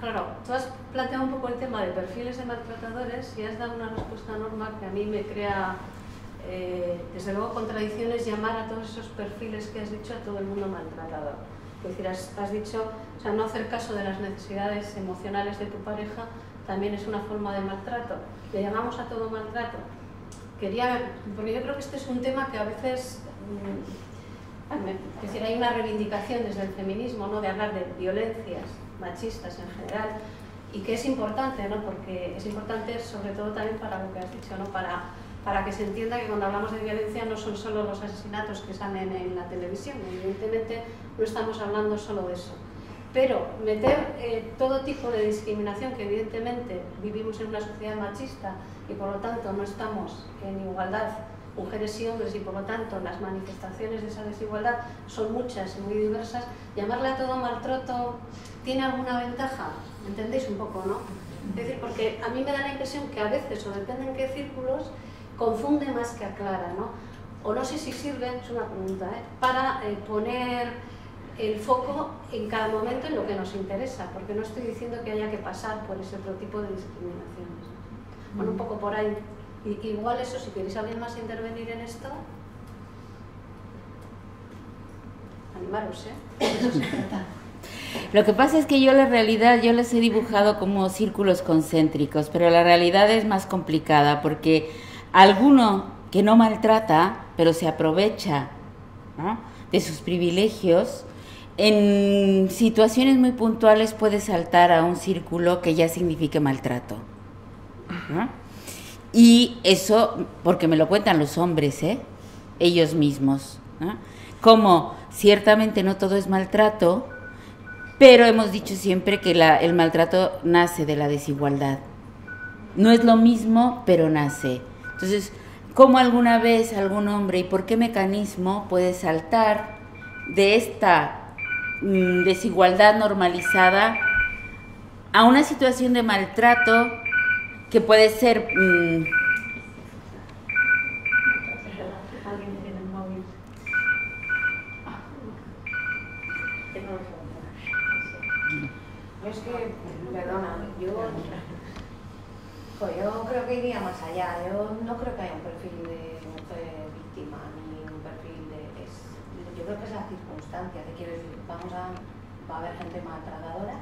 claro, tú has planteado un poco el tema de perfiles de maltratadores y has dado una respuesta normal que a mí me crea, eh, desde luego, contradicciones llamar a todos esos perfiles que has dicho a todo el mundo maltratador. Es decir, has, dicho, o sea, no hacer caso de las necesidades emocionales de tu pareja también es una forma de maltrato. Le llamamos a todo maltrato. Quería, porque yo creo que este es un tema que a veces, es decir, hay una reivindicación desde el feminismo, ¿no? De hablar de violencias machistas en general y que es importante, ¿no? Porque es importante sobre todo también para lo que has dicho, ¿no? Para para que se entienda que cuando hablamos de violencia no son solo los asesinatos que salen en la televisión, evidentemente no estamos hablando solo de eso. Pero meter eh, todo tipo de discriminación, que evidentemente vivimos en una sociedad machista y por lo tanto no estamos en igualdad mujeres y hombres y por lo tanto las manifestaciones de esa desigualdad son muchas y muy diversas, llamarle a todo maltrato tiene alguna ventaja, ¿entendéis un poco, no? Es decir, porque a mí me da la impresión que a veces, o depende en qué círculos, confunde más que aclara, ¿no? O no sé si sirve, es una pregunta, ¿eh? para eh, poner el foco en cada momento en lo que nos interesa, porque no estoy diciendo que haya que pasar por ese otro tipo de discriminaciones. Bueno, un poco por ahí. Igual eso, si queréis alguien más intervenir en esto, animaros, ¿eh? Lo que pasa es que yo la realidad, yo les he dibujado como círculos concéntricos, pero la realidad es más complicada porque alguno que no maltrata, pero se aprovecha de sus privilegios, en situaciones muy puntuales puede saltar a un círculo que ya signifique maltrato. Y eso, porque me lo cuentan los hombres, ¿eh? ellos mismos. Como ciertamente no todo es maltrato, pero hemos dicho siempre que el maltrato nace de la desigualdad. No es lo mismo, pero nace. Entonces, ¿cómo alguna vez algún hombre y por qué mecanismo puede saltar de esta mm, desigualdad normalizada a una situación de maltrato que puede ser... Mm, es que, perdona, yo pues yo creo que iría más allá. Yo no creo que haya un perfil de víctima ni un perfil de. yo creo que es la circunstancia. Te quiero decir, vamos a, va a haber gente maltratadora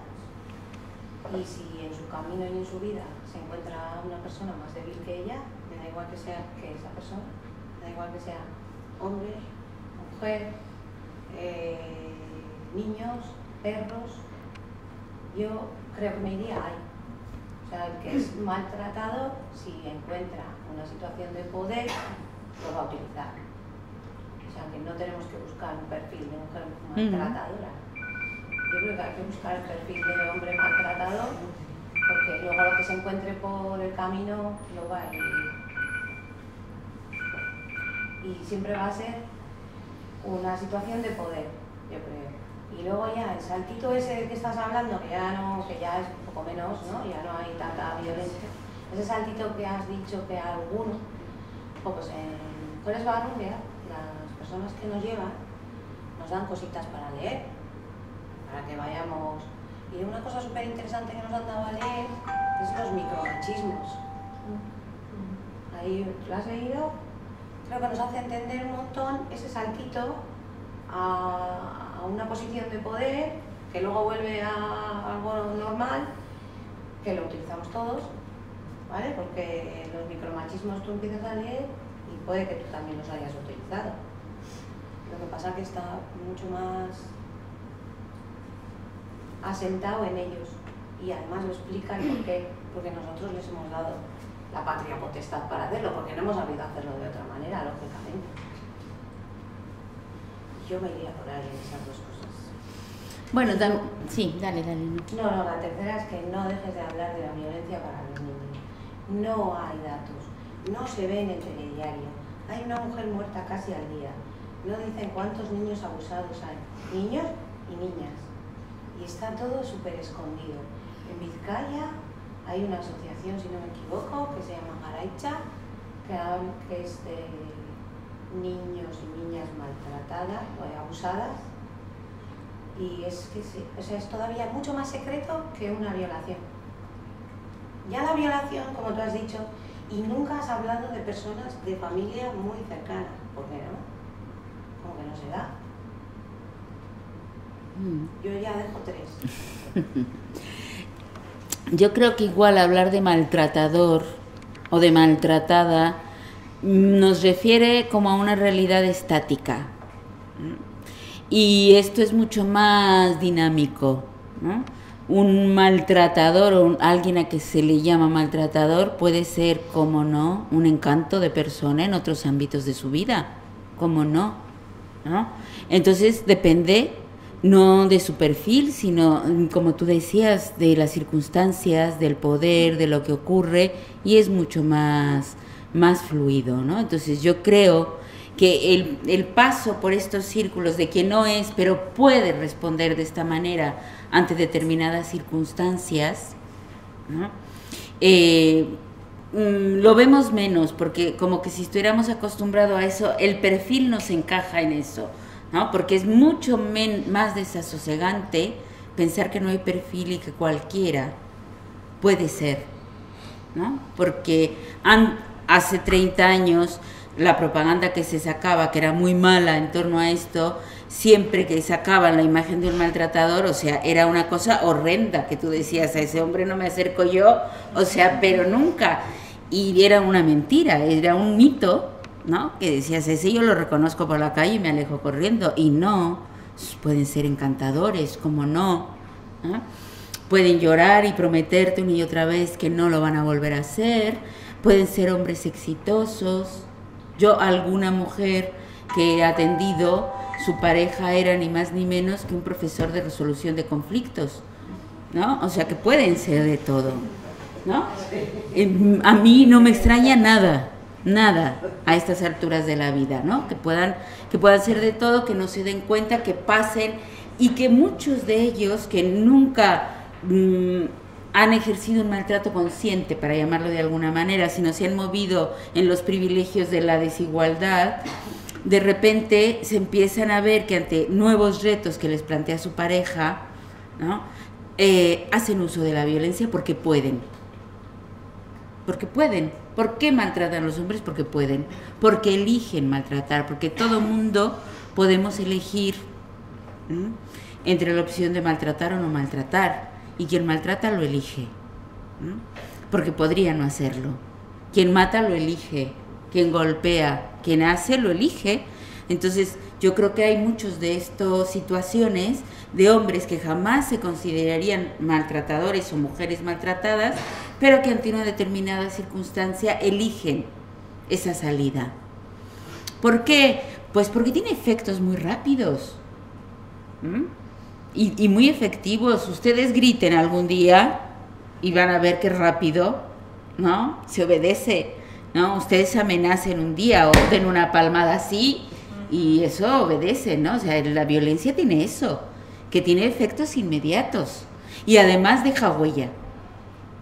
y si en su camino y en su vida se encuentra una persona más débil que ella, me da igual que sea que esa persona, me da igual que sea hombre, mujer, eh, niños, perros, yo creo que me iría ahí sea, el que es maltratado, si encuentra una situación de poder, lo va a utilizar. O sea, que no tenemos que buscar un perfil de mujer maltratadora. Yo creo que hay que buscar el perfil de hombre maltratado, porque luego lo que se encuentre por el camino lo va a ir. Y siempre va a ser una situación de poder, yo creo. Y luego ya el saltito ese que estás hablando, que ya no, que ya es un poco menos, ¿no? Ya no hay tanta violencia. Ese saltito que has dicho que alguno, pues en Cores Barrundia, las personas que nos llevan nos dan cositas para leer, para que vayamos. Y una cosa súper interesante que nos han dado a leer es los micromachismos. Ahí, ¿lo has leído? Creo que nos hace entender un montón ese saltito a, a una posición de poder que luego vuelve a algo normal, que lo utilizamos todos, ¿vale? Porque los micromachismos tú empiezas a leer y puede que tú también los hayas utilizado. Lo que pasa es que está mucho más asentado en ellos y además lo explican por qué, porque nosotros les hemos dado la patria potestad para hacerlo, porque no hemos sabido hacerlo de otra manera, lógicamente. Yo me iría por ahí en esas dos cosas. Bueno, sí, dale, dale. No, no, la tercera es que no dejes de hablar de la violencia para los niños. No hay datos, no se ve en el telediario. Hay una mujer muerta casi al día. No dicen cuántos niños abusados hay. Niños y niñas. Y está todo súper escondido. En Vizcaya hay una asociación, si no me equivoco, que se llama Garaicha, que, que es de niños y niñas maltratadas o abusadas. Y es que sí, o sea, es todavía mucho más secreto que una violación. Ya la violación, como tú has dicho, y nunca has hablado de personas de familia muy cercana, ¿por qué no? Como que no se da. Mm. Yo ya dejo tres. Yo creo que igual hablar de maltratador o de maltratada nos refiere como a una realidad estática. Y esto es mucho más dinámico. Un maltratador o alguien a que se le llama maltratador puede ser, como no, un encanto de persona en otros ámbitos de su vida. Como. ¿no? Entonces depende no de su perfil, sino, mm, como tú decías, de las circunstancias, del poder, de lo que ocurre, y es mucho más, más fluido, ¿no? Entonces yo creo que el, el paso por estos círculos de que no es, pero puede responder de esta manera ante determinadas circunstancias, ¿no? Eh, mm, lo vemos menos, porque como que si estuviéramos acostumbrados a eso, el perfil nos encaja en eso, ¿no? Porque es mucho men- más desasosegante pensar que no hay perfil y que cualquiera puede ser, ¿no? Porque hace 30 años la propaganda que se sacaba, que era muy mala en torno a esto, siempre que sacaban la imagen de un maltratador, o sea, era una cosa horrenda que tú decías, a ese hombre no me acerco yo, o sea, pero nunca. Y era una mentira, era un mito, ¿no? Que decías, ese yo lo reconozco por la calle y me alejo corriendo. Y no, pueden ser encantadores, como no. ¿no? Pueden llorar y prometerte una y otra vez que no lo van a volver a hacer. Pueden ser hombres exitosos. Yo, alguna mujer que he atendido, su pareja era ni más ni menos que un profesor de resolución de conflictos. ¿No? O sea que pueden ser de todo. ¿No? Em, A mí no me extraña nada, nada a estas alturas de la vida, ¿no? Que puedan, que puedan ser de todo, que no se den cuenta, que pasen y que muchos de ellos que nunca mm, han ejercido un maltrato consciente, para llamarlo de alguna manera, sino se han movido en los privilegios de la desigualdad, de repente se empiezan a ver que ante nuevos retos que les plantea su pareja, ¿no? Eh, hacen uso de la violencia porque pueden. Porque pueden. ¿Por qué maltratan a los hombres? Porque pueden. Porque eligen maltratar. Porque todo mundo podemos elegir entre la opción de maltratar o no maltratar. Y quien maltrata lo elige. Porque podría no hacerlo. Quien mata lo elige. Quien golpea, quien hace lo elige. Entonces yo creo que hay muchos de estas situaciones de hombres que jamás se considerarían maltratadores o mujeres maltratadas, pero que ante una determinada circunstancia eligen esa salida. ¿Por qué? Pues porque tiene efectos muy rápidos y muy efectivos. Ustedes griten algún día y van a ver qué rápido, ¿no? Se obedece, ¿no? Ustedes amenacen un día o den una palmada así y eso obedece, ¿no? O sea, la violencia tiene eso, que tiene efectos inmediatos y además deja huella,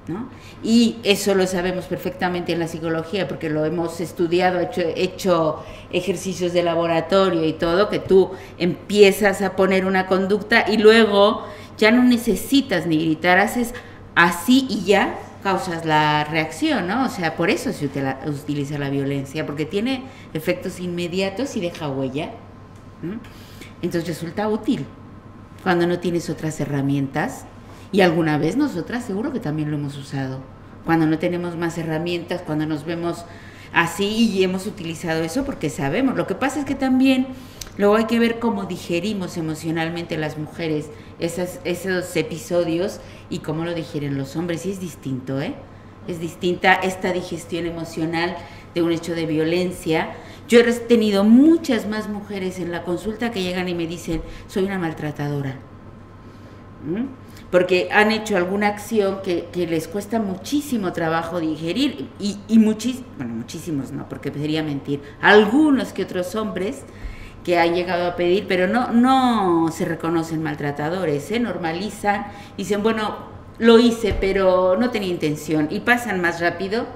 ¿no? Y eso lo sabemos perfectamente en la psicología porque lo hemos estudiado, hecho, hecho ejercicios de laboratorio y todo, que tú empiezas a poner una conducta y luego ya no necesitas ni gritar, haces así y ya causas la reacción, ¿no? O sea, por eso se utiliza la violencia, porque tiene efectos inmediatos y deja huella. Entonces resulta útil cuando no tienes otras herramientas. Y alguna vez nosotras seguro que también lo hemos usado. Cuando no tenemos más herramientas, cuando nos vemos así y hemos utilizado eso porque sabemos. Lo que pasa es que también luego hay que ver cómo digerimos emocionalmente las mujeres esos episodios y cómo lo digieren los hombres. Y es distinto, ¿eh? Es distinta esta digestión emocional de un hecho de violencia. Yo he tenido muchas más mujeres en la consulta que llegan y me dicen, soy una maltratadora. Porque han hecho alguna acción que, les cuesta muchísimo trabajo digerir y, y bueno, muchísimos no, porque sería mentir, algunos que otros hombres que han llegado a pedir, pero no, no se reconocen maltratadores, se normalizan, dicen, bueno, lo hice, pero no tenía intención, y pasan más rápido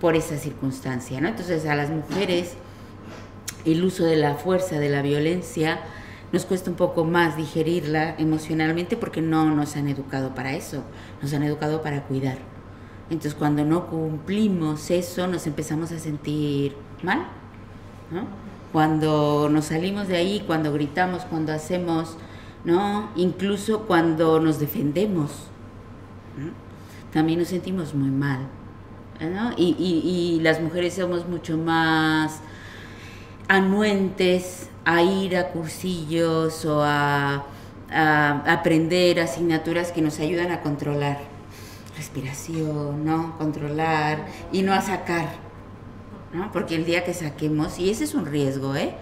por esa circunstancia, ¿no? Entonces a las mujeres el uso de la fuerza, de la violencia, nos cuesta un poco más digerirla emocionalmente porque no nos han educado para eso, nos han educado para cuidar. Entonces cuando no cumplimos eso nos empezamos a sentir mal, ¿no? cuando nos salimos de ahí, cuando gritamos, cuando hacemos, ¿no? Incluso cuando nos defendemos, también nos sentimos muy mal, ¿no? Y, y, las mujeres somos mucho más anuentes a ir a cursillos o a, aprender asignaturas que nos ayudan a controlar respiración, ¿no? Controlar y no a sacar, porque el día que saquemos, y ese es un riesgo, ¿eh?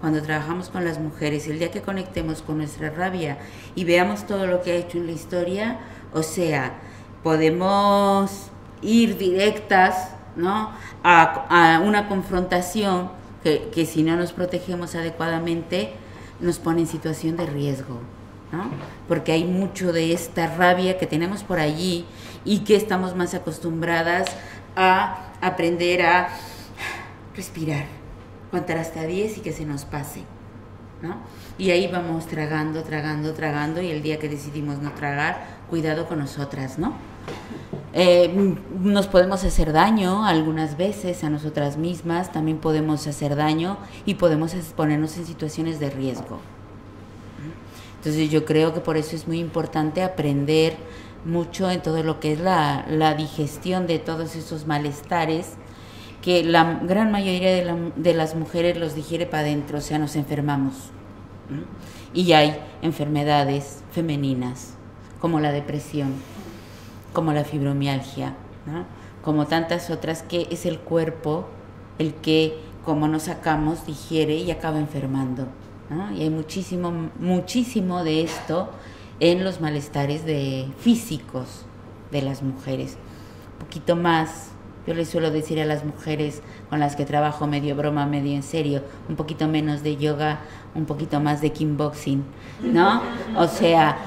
Cuando trabajamos con las mujeres, el día que conectemos con nuestra rabia y veamos todo lo que ha hecho en la historia, o sea, podemos ir directas, ¿no? A, una confrontación que, que, si no nos protegemos adecuadamente nos pone en situación de riesgo, ¿no? Porque hay mucho de esta rabia que tenemos por allí y que estamos más acostumbradas a aprender a respirar, contar hasta 10 y que se nos pase, ¿no? Y ahí vamos tragando, tragando, tragando y el día que decidimos no tragar, cuidado con nosotras, ¿no? Eh, nos podemos hacer daño algunas veces a nosotras mismas, también podemos hacer daño y podemos ponernos en situaciones de riesgo. Entonces yo creo que por eso es muy importante aprender mucho en todo lo que es la, la digestión de todos esos malestares que la gran mayoría de, las mujeres los digiere para adentro, o sea, nos enfermamos. Y hay enfermedades femeninas, como la depresión, como la fibromialgia, como tantas otras que es el cuerpo el que, como nos sacamos, digiere y acaba enfermando. Y hay muchísimo, muchísimo de esto en los malestares de físicos de las mujeres. Un poquito más yo les suelo decir a las mujeres con las que trabajo medio broma, medio en serio, un poquito menos de yoga, un poquito más de kickboxing, ¿no? O sea,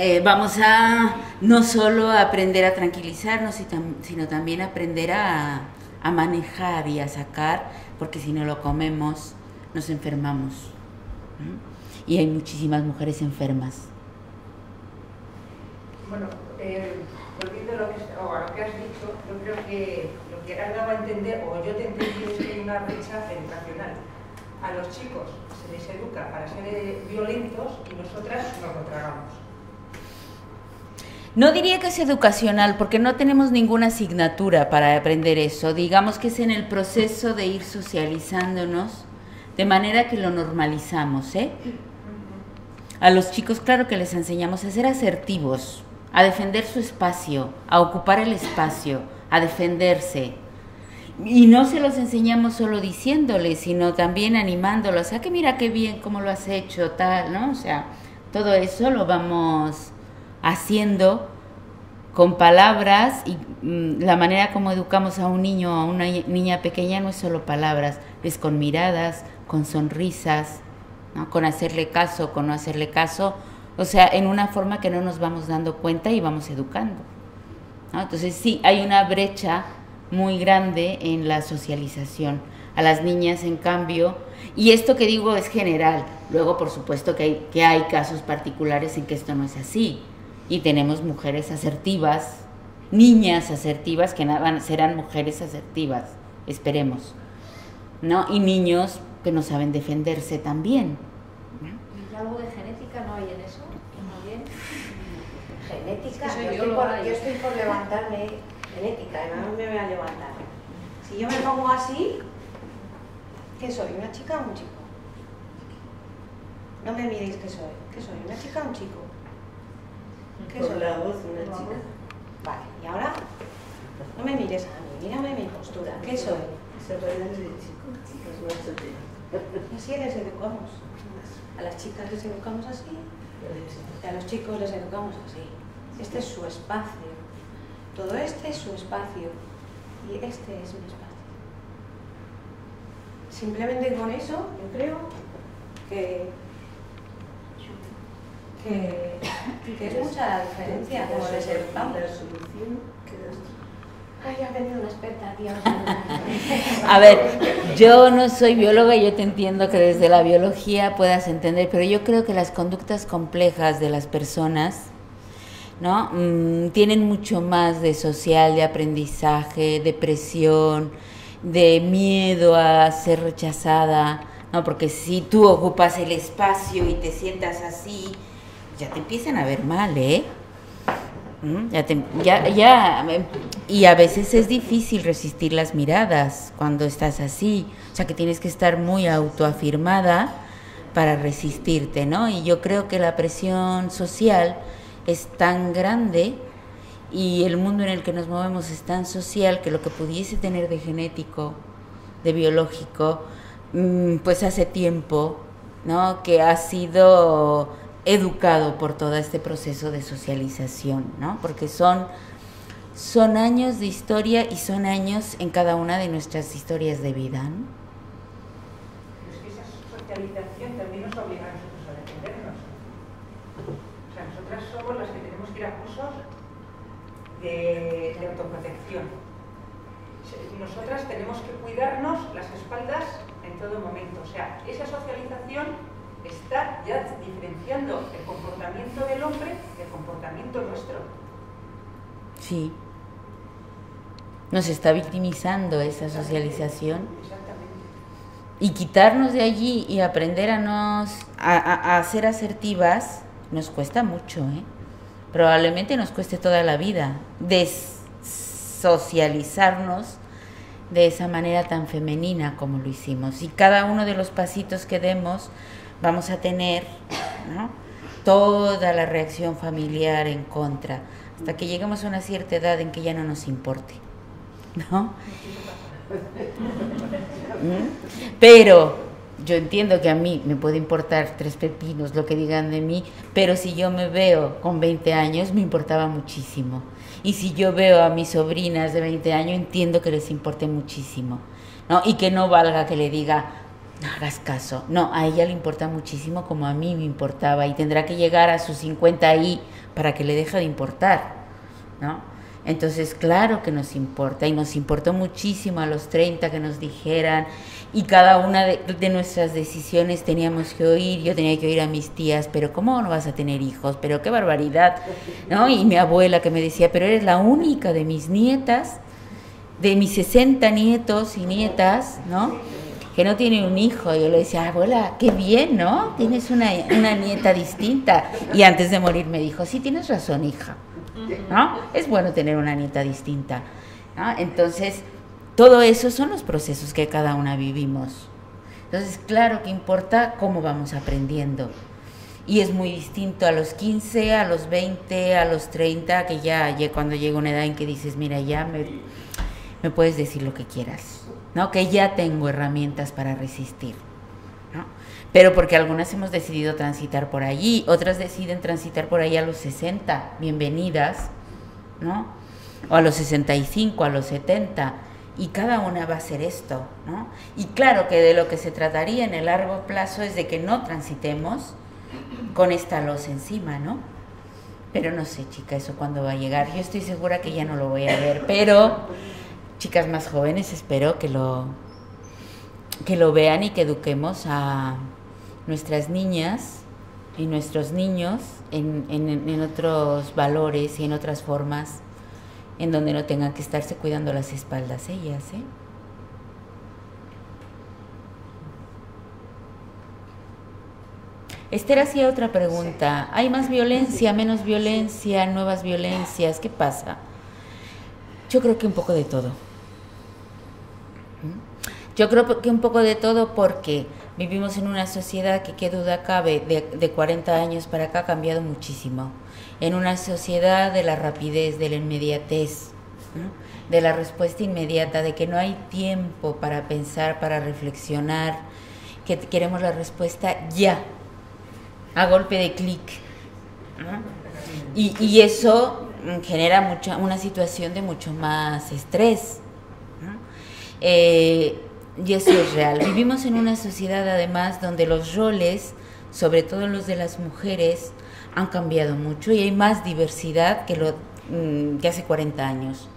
eh, vamos a no solo aprender a tranquilizarnos, sino también aprender a, manejar y a sacar, porque si no lo comemos, nos enfermamos. Y hay muchísimas mujeres enfermas. Bueno, eh, volviendo a lo, que, a lo que has dicho, yo creo que lo que has dado a entender, o yo te entendí, es que hay una brecha educacional. A los chicos se les educa para ser eh, violentos y nosotras nos lo tragamos. No diría que es educacional, porque no tenemos ninguna asignatura para aprender eso. Digamos que es en el proceso de ir socializándonos, de manera que lo normalizamos, ¿eh? A los chicos, claro que les enseñamos a ser asertivos, a defender su espacio, a ocupar el espacio, a defenderse. Y no se los enseñamos solo diciéndoles, sino también animándolos a que mira qué bien, cómo lo has hecho, tal, ¿no? O sea, todo eso lo vamos haciendo con palabras y mm, la manera como educamos a un niño o a una niña pequeña no es solo palabras, es con miradas, con sonrisas, con hacerle caso, con no hacerle caso, o sea, en una forma que no nos vamos dando cuenta y vamos educando. Entonces sí, hay una brecha muy grande en la socialización. A las niñas, en cambio, y esto que digo es general, luego por supuesto que hay, que hay casos particulares en que esto no es así, y tenemos mujeres asertivas, niñas asertivas que serán mujeres asertivas, esperemos, ¿no? Y niños que no saben defenderse también. ¿Y algo de genética no hay en eso? Genética, Es que yo, estoy por, y- yo estoy por levantarme. Genética, y no me voy a levantar. Si yo me pongo así, ¿qué soy? ¿Una chica o un chico? No me miréis qué soy. ¿Qué soy? ¿Una chica o un chico? ¿Qué Por la voz, una Por la chica. voz. Vale, y ahora no me mires a mí, mírame mi postura. ¿Qué soy? Se parece de chico, es macho tío. Y así les educamos. A las chicas les educamos así y a los chicos les educamos así. Este es su espacio. Todo este es su espacio. Y este es mi espacio. Simplemente con eso, yo creo que, que, que es mucha la diferencia como les. Ay, ha venido una experta. A ver, yo no soy bióloga y yo te entiendo que desde la biología puedas entender, pero yo creo que las conductas complejas de las personas, ¿no? Mm, tienen mucho más de social, de aprendizaje, de presión, de miedo a ser rechazada, ¿no? Porque si tú ocupas el espacio y te sientas así, ya te empiezan a ver mal, ¿eh? Mm, Ya, te- ya, ya, em, y a veces es difícil resistir las miradas cuando estás así, o sea que tienes que estar muy autoafirmada para resistirte, ¿no? Y yo creo que la presión social es tan grande y el mundo en el que nos movemos es tan social que lo que pudiese tener de genético, de biológico, mm, pues hace tiempo, ¿no? Que ha sido educado por todo este proceso de socialización, ¿no? Porque son, son años de historia y son años en cada una de nuestras historias de vida, ¿no? Socialización también nos obliga a nosotros a defendernos. O sea, nosotras somos las que tenemos que ir a cursos de, autoprotección. Nosotras tenemos que cuidarnos las espaldas en todo momento. O sea, esa socialización está ya diferenciando el comportamiento del hombre del comportamiento nuestro. Sí. Nos está victimizando esa socialización. Exactamente. Y quitarnos de allí y aprender a nos a, a- a ser asertivas nos cuesta mucho, ¿eh? Probablemente nos cueste toda la vida desocializarnos de esa manera tan femenina como lo hicimos. Y cada uno de los pasitos que demos vamos a tener toda la reacción familiar en contra, hasta que lleguemos a una cierta edad en que ya no nos importe. ¿Mm? Pero yo entiendo que a mí me puede importar tres pepinos lo que digan de mí, pero si yo me veo con 20 años me importaba muchísimo. Y si yo veo a mis sobrinas de 20 años entiendo que les importe muchísimo. ¿no? Y que no valga que le diga, no hagas caso. No, a ella le importa muchísimo como a mí me importaba y tendrá que llegar a sus 50 ahí para que le deje de importar. ¿no? Entonces, claro que nos importa y nos importó muchísimo a los 30 que nos dijeran y cada una de, de nuestras decisiones teníamos que oír, yo tenía que oír a mis tías, pero ¿cómo no vas a tener hijos? Pero qué barbaridad, ¿no? Y mi abuela que me decía, pero eres la única de mis nietas, de mis 60 nietos y nietas, ¿no? Que no tiene un hijo. Yo le decía, abuela, qué bien, ¿no? Tienes una, una nieta distinta. Y antes de morir me dijo, sí, tienes razón, hija. ¿no? Es bueno tener una nieta distinta. Entonces, todo eso son los procesos que cada una vivimos. Entonces, claro que importa cómo vamos aprendiendo. Y es muy distinto a los 15, a los 20, a los 30, que ya, ya cuando llega una edad en que dices, mira, ya me, me puedes decir lo que quieras, ¿no? Que ya tengo herramientas para resistir, ¿no? Pero porque algunas hemos decidido transitar por allí, otras deciden transitar por ahí a los 60, bienvenidas, ¿no? O a los 65, a los 70, y cada una va a hacer esto, ¿no? Y claro que de lo que se trataría en el largo plazo es de que no transitemos con esta losa encima, ¿no? Pero no sé, chica, eso cuándo va a llegar. Yo estoy segura que ya no lo voy a ver, pero chicas más jóvenes espero que lo que lo vean y que eduquemos a nuestras niñas y nuestros niños en, en, en otros valores y en otras formas en donde no tengan que estarse cuidando las espaldas ellas, ¿eh? Esther hacía otra pregunta. ¿Hay más violencia, menos violencia, nuevas violencias? ¿Qué pasa? Yo creo que un poco de todo. ¿Mm? Yo creo que un poco de todo porque vivimos en una sociedad que, qué duda cabe, de, de 40 años para acá ha cambiado muchísimo. En una sociedad de la rapidez, de la inmediatez, de la respuesta inmediata, de que no hay tiempo para pensar, para reflexionar, que queremos la respuesta ya, a golpe de clic. Y, y, eso genera mucha, una situación de mucho más estrés. Eh, y eso es real. Vivimos en una sociedad además donde los roles, sobre todo los de las mujeres, han cambiado mucho y hay más diversidad que, que hace 40 años.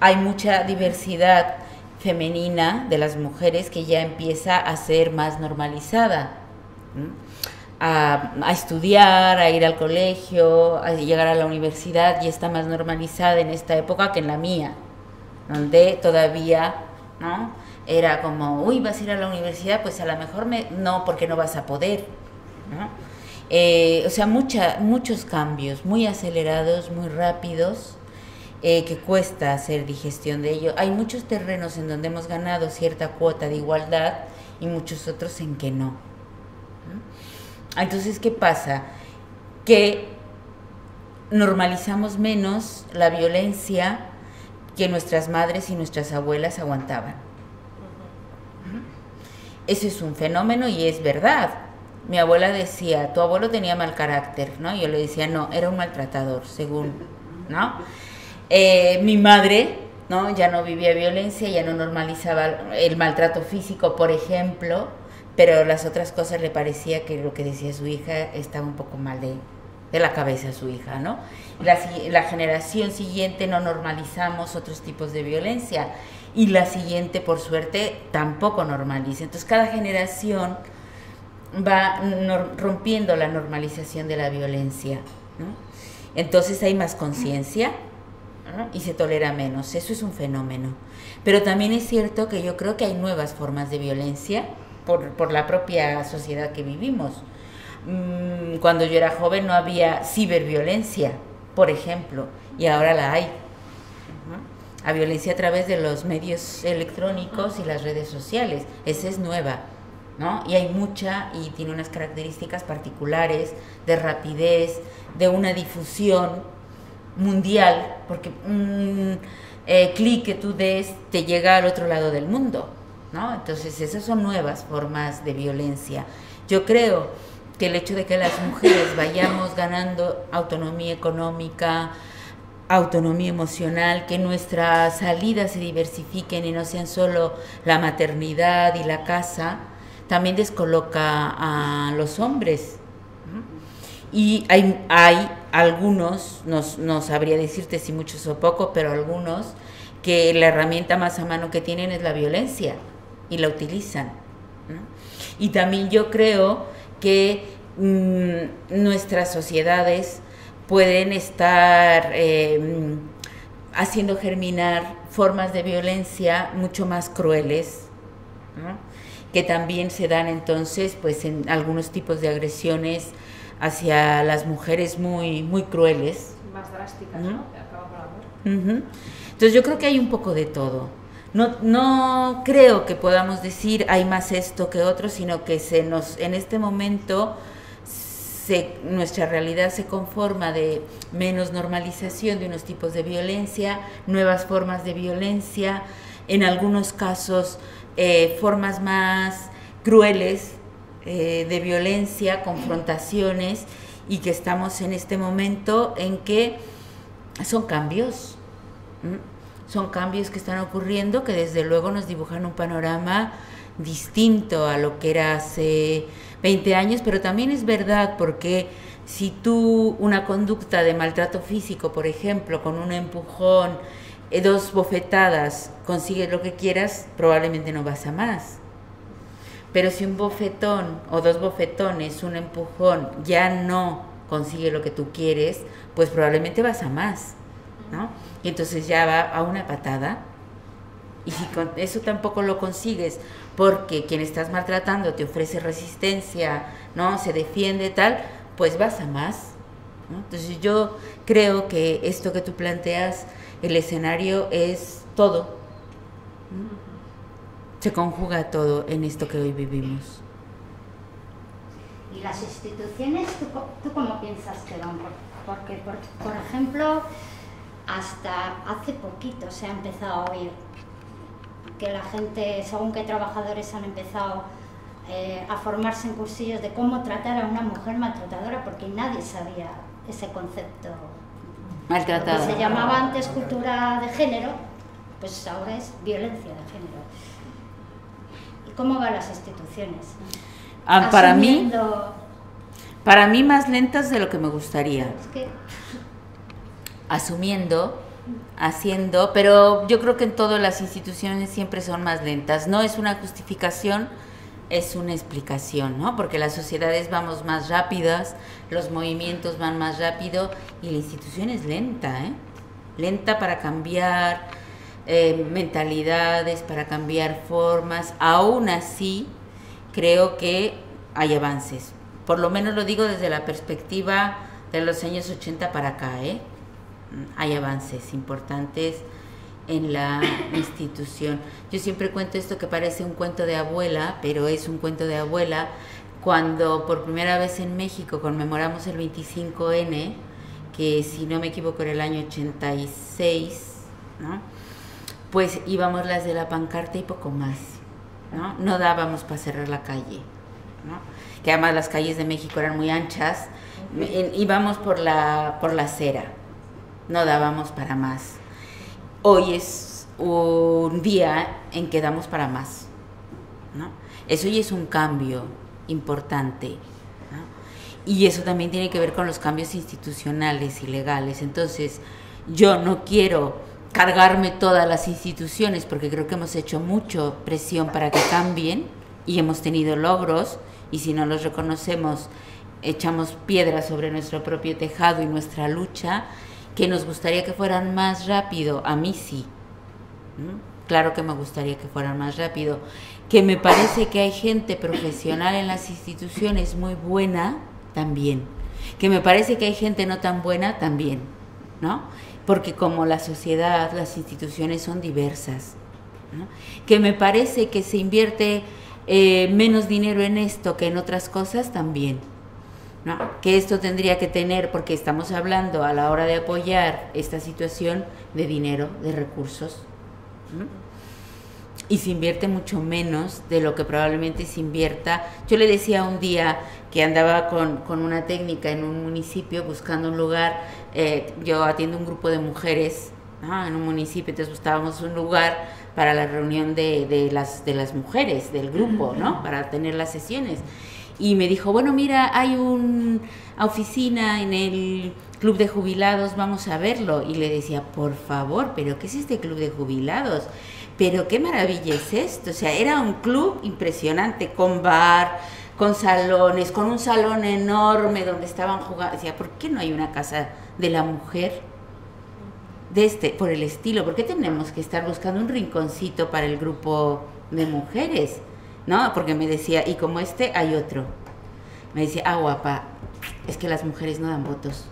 Hay mucha diversidad femenina de las mujeres que ya empieza a ser más normalizada. ¿no? A, a, estudiar, a ir al colegio, a llegar a la universidad y está más normalizada en esta época que en la mía, donde todavía ¿no? era como, uy, vas a ir a la universidad, pues a lo mejor me... no, porque no vas a poder. ¿no? Eh, o sea, muchos cambios, muy acelerados, muy rápidos, eh, que cuesta hacer digestión de ello. Hay muchos terrenos en donde hemos ganado cierta cuota de igualdad y muchos otros en que no. Entonces, ¿qué pasa? Que normalizamos menos la violencia que nuestras madres y nuestras abuelas aguantaban. Ese es un fenómeno y es verdad. Mi abuela decía, tu abuelo tenía mal carácter, ¿no? Yo le decía, no, era un maltratador, según, ¿no? Eh, mi madre, ¿no? Ya no vivía violencia, ya no normalizaba el maltrato físico, por ejemplo, pero las otras cosas le parecía que lo que decía su hija estaba un poco mal de, de la cabeza a su hija, ¿no? La, la, generación siguiente no normalizamos otros tipos de violencia y la siguiente, por suerte, tampoco normaliza. Entonces, cada generación va rompiendo la normalización de la violencia. Entonces hay más conciencia y se tolera menos. Eso es un fenómeno. Pero también es cierto que yo creo que hay nuevas formas de violencia por, por la propia sociedad que vivimos cuando yo era joven no había ciberviolencia, por ejemplo, y ahora la hay. A violencia a través de los medios electrónicos y las redes sociales. Esa es nueva, ¿no? Y hay mucha y tiene unas características particulares de rapidez, de una difusión mundial, porque un eh, clic que tú des te llega al otro lado del mundo, ¿no? Entonces esas son nuevas formas de violencia. Yo creo que el hecho de que las mujeres vayamos ganando autonomía económica, autonomía emocional, que nuestras salidas se diversifiquen y no sean solo la maternidad y la casa, también descoloca a los hombres. Y hay, hay algunos, no, sabría decirte si muchos o pocos, pero algunos, que la herramienta más a mano que tienen es la violencia y la utilizan. ¿no? Y también yo creo que mmm, nuestras sociedades pueden estar eh, haciendo germinar formas de violencia mucho más crueles, ¿no? que también se dan entonces pues en algunos tipos de agresiones hacia las mujeres muy muy crueles más drásticas ¿no? ¿no? Uh -huh. entonces yo creo que hay un poco de todo no, no creo que podamos decir hay más esto que otro, sino que se nos, en este momento se, nuestra realidad se conforma de menos normalización de unos tipos de violencia, nuevas formas de violencia, en algunos casos eh, formas más crueles eh, de violencia, confrontaciones, y que estamos en este momento en que son cambios. Son cambios que están ocurriendo que desde luego nos dibujan un panorama distinto a lo que era hace 20 años, pero también es verdad porque si tú una conducta de maltrato físico, por ejemplo, con un empujón, eh, dos bofetadas, consigues lo que quieras, probablemente no vas a más. Pero si un bofetón o dos bofetones, un empujón, ya no consigue lo que tú quieres, pues probablemente vas a más, Y entonces ya va a una patada. Y si con eso tampoco lo consigues, porque quien estás maltratando te ofrece resistencia, ¿no? Se defiende tal, pues vas a más. Entonces yo creo que esto que tú planteas, el escenario es todo. Se conjuga todo en esto que hoy vivimos. ¿Y las instituciones, tú, tú cómo piensas que van? Porque, por, por ejemplo, hasta hace poquito se ha empezado a oír que la gente, según que trabajadores han empezado eh, a formarse en cursillos de cómo tratar a una mujer maltratadora, porque nadie sabía ese concepto. Maltratadora. se llamaba antes cultura de género, pues ahora es violencia de género. ¿Y cómo van las instituciones? Ah, para mí, para mí más lentas de lo que me gustaría. Es que... Asumiendo haciendo, pero yo creo que en todas las instituciones siempre son más lentas. No es una justificación, es una explicación, ¿no? Porque las sociedades vamos más rápidas, los movimientos van más rápido y la institución es lenta, ¿eh? Lenta para cambiar eh, mentalidades, para cambiar formas. Aún así, creo que hay avances. Por lo menos lo digo desde la perspectiva de los años 80 para acá, ¿eh? Hay avances importantes en la institución. Yo siempre cuento esto que parece un cuento de abuela, pero es un cuento de abuela. Cuando por primera vez en México conmemoramos el 25N, que si no me equivoco era el año 86, ¿no? pues íbamos las de la pancarta y poco más. No, no dábamos para cerrar la calle. ¿no? Que además las calles de México eran muy anchas. Íbamos por la, por la acera no dábamos para más. Hoy es un día en que damos para más. ¿no? Eso ya es un cambio importante. Y eso también tiene que ver con los cambios institucionales y legales. Entonces, yo no quiero cargarme todas las instituciones porque creo que hemos hecho mucho presión para que cambien y hemos tenido logros y si no los reconocemos echamos piedras sobre nuestro propio tejado y nuestra lucha que nos gustaría que fueran más rápido, a mí sí. Claro que me gustaría que fueran más rápido. Que me parece que hay gente profesional en las instituciones muy buena, también. Que me parece que hay gente no tan buena, también. ¿No? Porque como la sociedad, las instituciones son diversas. Que me parece que se invierte eh, menos dinero en esto que en otras cosas, también ¿no? que esto tendría que tener, porque estamos hablando a la hora de apoyar esta situación de dinero, de recursos, y se invierte mucho menos de lo que probablemente se invierta. Yo le decía un día que andaba con, una técnica en un municipio buscando un lugar, eh, yo atiendo un grupo de mujeres en un municipio, entonces buscábamos un lugar para la reunión de, de, las, de las mujeres del grupo, ¿no? Para tener las sesiones y me dijo, bueno, mira, hay una oficina en el club de jubilados, vamos a verlo. Y le decía, por favor, pero ¿qué es este club de jubilados? Pero qué maravilla es esto. O sea, era un club impresionante, con bar, con salones, con un salón enorme donde estaban jugando. Decía, ¿por qué no hay una casa de la mujer? De este, por el estilo, ¿por qué tenemos que estar buscando un rinconcito para el grupo de mujeres? ¿No? Porque me decía, y como este hay otro. Me decía, ah, guapa, es que las mujeres no dan votos,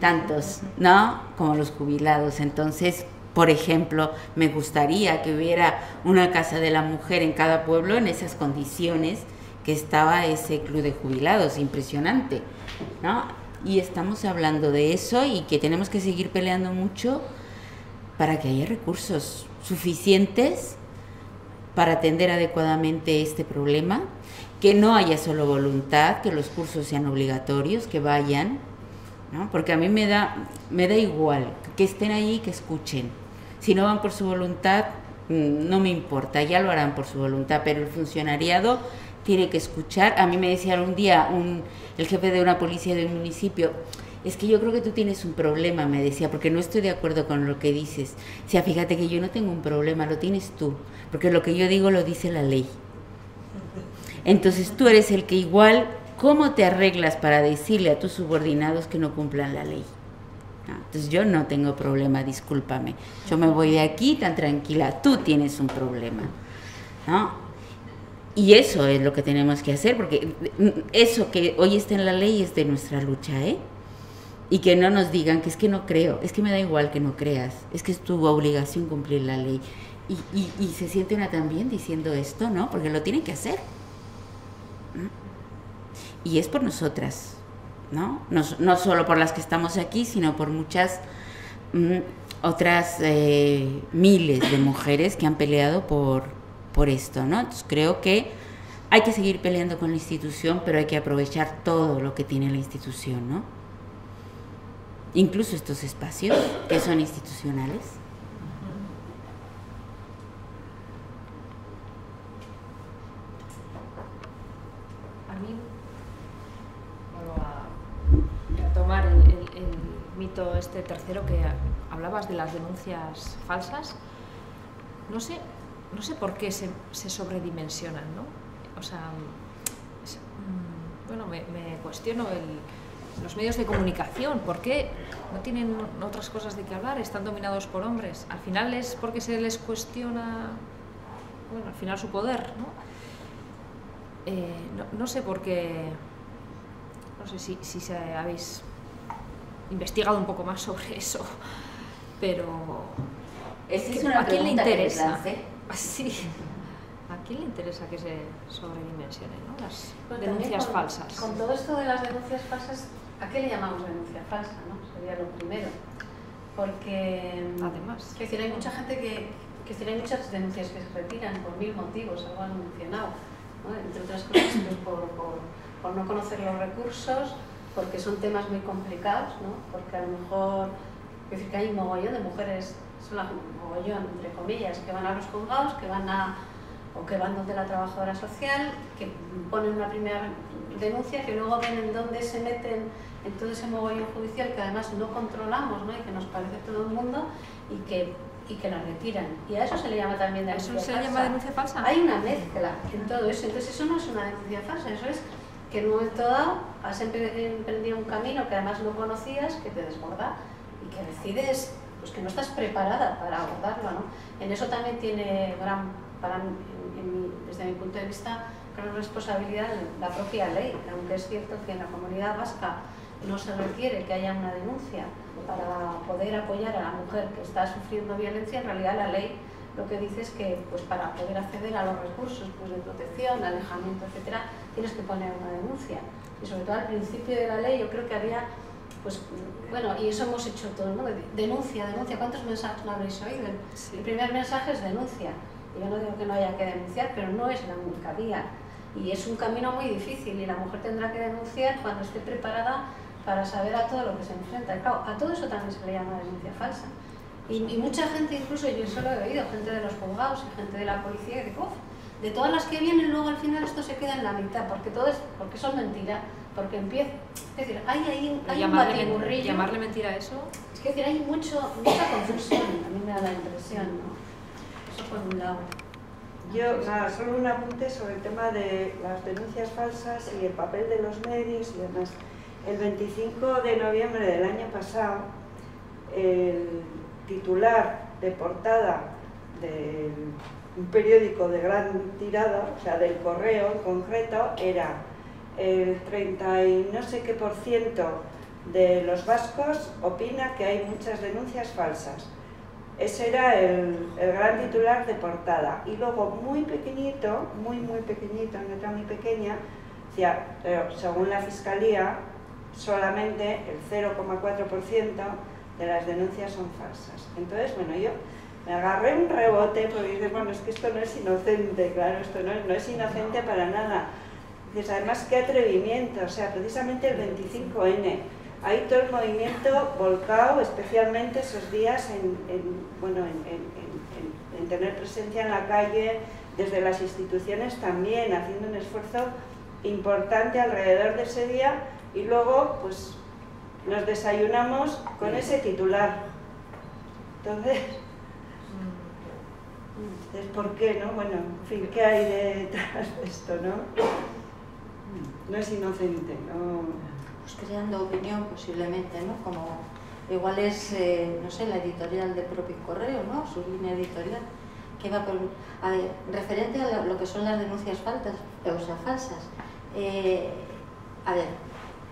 tantos, ¿no? Como los jubilados. Entonces, por ejemplo, me gustaría que hubiera una casa de la mujer en cada pueblo en esas condiciones que estaba ese club de jubilados, impresionante, ¿no? Y estamos hablando de eso y que tenemos que seguir peleando mucho para que haya recursos suficientes para atender adecuadamente este problema, que no haya solo voluntad, que los cursos sean obligatorios, que vayan, ¿no? Porque a mí me da, me da igual que estén ahí que escuchen. Si no van por su voluntad, mm, no me importa, ya lo harán por su voluntad, pero el funcionariado tiene que escuchar. A mí me decía un día un, el jefe de una policía del municipio, es que yo creo que tú tienes un problema, me decía, porque no estoy de acuerdo con lo que dices. O sea, fíjate que yo no tengo un problema, lo tienes tú, porque lo que yo digo lo dice la ley. Entonces tú eres el que igual, ¿cómo te arreglas para decirle a tus subordinados que no cumplan la ley? Ah, Entonces yo no tengo problema, discúlpame. Yo me voy de aquí tan tranquila, tú tienes un problema. ¿no? Y eso es lo que tenemos que hacer, porque eso que hoy está en la ley es de nuestra lucha, ¿eh? Y que no nos digan que es que no creo, es que me da igual que no creas, es que es tu obligación cumplir la ley. Y, y, y se siente una también diciendo esto, ¿no? Porque lo tienen que hacer. Y es por nosotras, ¿no? ¿no? No, solo por las que estamos aquí, sino por muchas mm, otras eh, miles de mujeres que han peleado por, por esto, ¿no? Entonces creo que hay que seguir peleando con la institución, pero hay que aprovechar todo lo que tiene la institución, ¿no? Incluso estos espacios que son institucionales. A mí, vuelvo a retomar el, mito este tercero que hablabas de las denuncias falsas. No sé, no sé por qué se, sobredimensionan, ¿no? O sea, mm, bueno, me cuestiono el, los medios de comunicación, ¿por qué no tienen otras cosas de qué hablar? Están dominados por hombres. Al final es porque se les cuestiona, bueno, al final su poder, ¿no? Eh, no, no, sé por qué, no sé si, si se habéis investigado un poco más sobre eso, pero es, es una ¿a quién le interesa? Sí. ¿A quién le interesa que se sobredimensionen ¿no? las pues denuncias con, falsas? Con todo esto de las denuncias falsas, ¿a qué le llamamos denuncia falsa? ¿no? Sería lo primero. Porque, además, que decir, hay mucha gente que, que decir, hay muchas denuncias que se retiran por mil motivos, algo han mencionado, ¿no? entre otras cosas pues por, por, por, no conocer los recursos, porque son temas muy complicados, ¿no? porque a lo mejor, es decir, que hay un mogollón de mujeres, son un mogollón, entre comillas, que van a los juzgados, que van a o que van donde la trabajadora social, que ponen una primera denuncia, que luego ven en dónde se meten en todo ese mogollón judicial que además no controlamos ¿no? y que nos parece todo el mundo y que, y que la retiran. Y a eso se le llama también denuncia ¿Eso se falsa. le llama denuncia falsa? Hay una mezcla en todo eso. Entonces eso no es una denuncia falsa, eso es que en un momento dado has emprendido un camino que además no conocías, que te desborda y que decides pues, que no estás preparada para abordarlo. ¿no? En eso también tiene gran, para, mi, desde mi punto de vista, gran responsabilidad la propia ley, aunque es cierto que en la comunidad vasca no se requiere que haya una denuncia para poder apoyar a la mujer que está sufriendo violencia, en realidad la ley lo que dice es que pues, para poder acceder a los recursos pues, de protección, alejamiento, etcétera, tienes que poner una denuncia. Y sobre todo al principio de la ley yo creo que había, pues, bueno, y eso hemos hecho todo, ¿no? Denuncia, denuncia. ¿Cuántos mensajes no habréis oído? Sí. El primer mensaje es denuncia. Yo no digo que no haya que denunciar, pero no es la única vía. Y es un camino muy difícil y la mujer tendrá que denunciar cuando esté preparada para saber a todo lo que se enfrenta. Y claro, a todo eso también se le llama denuncia falsa. Y, y, mucha gente, incluso yo solo he oído, gente de los juzgados y gente de la policía que dice, de todas las que vienen, luego al final esto se queda en la mitad, porque todo es, porque son mentiras, porque empieza, es decir, hay ahí hay llamarle, un batiburrillo. ¿Llamarle mentira a eso? Es que decir, hay mucho, mucha confusión, a mí me da la impresión, ¿no? Eso por un lado. Yo, nada, solo un apunte sobre el tema de las denuncias falsas y el papel de los medios y demás. El 25 de noviembre del año pasado, el titular de portada de un periódico de gran tirada, o sea, del correo en concreto, era el 30 y no sé qué por ciento de los vascos opina que hay muchas denuncias falsas. Ese era el, el, gran titular de portada. Y luego, muy pequeñito, muy, muy pequeñito, en letra muy pequeña, decía, según la Fiscalía, solamente el 0,4% de las denuncias son falsas. Entonces, bueno, yo me agarré un rebote porque dices, bueno, es que esto no es inocente, claro, esto no es, no es inocente para nada. Dices, además, qué atrevimiento, o sea, precisamente el 25N, hay todo el movimiento volcado, especialmente esos días en, bueno, en, tener presencia en la calle, desde las instituciones también, haciendo un esfuerzo importante alrededor de ese día y luego pues nos desayunamos con ese titular. Entonces, ¿por qué, no? Bueno, en fin, ¿qué hay detrás de esto, no? No es inocente, ¿no? Pues, creando opinión posiblemente, ¿no? Como igual es, eh, no sé, la editorial del propio correo, ¿no? Su línea editorial, que va. A ver, referente a lo que son las denuncias faltas, o sea, falsas. Eh, a ver,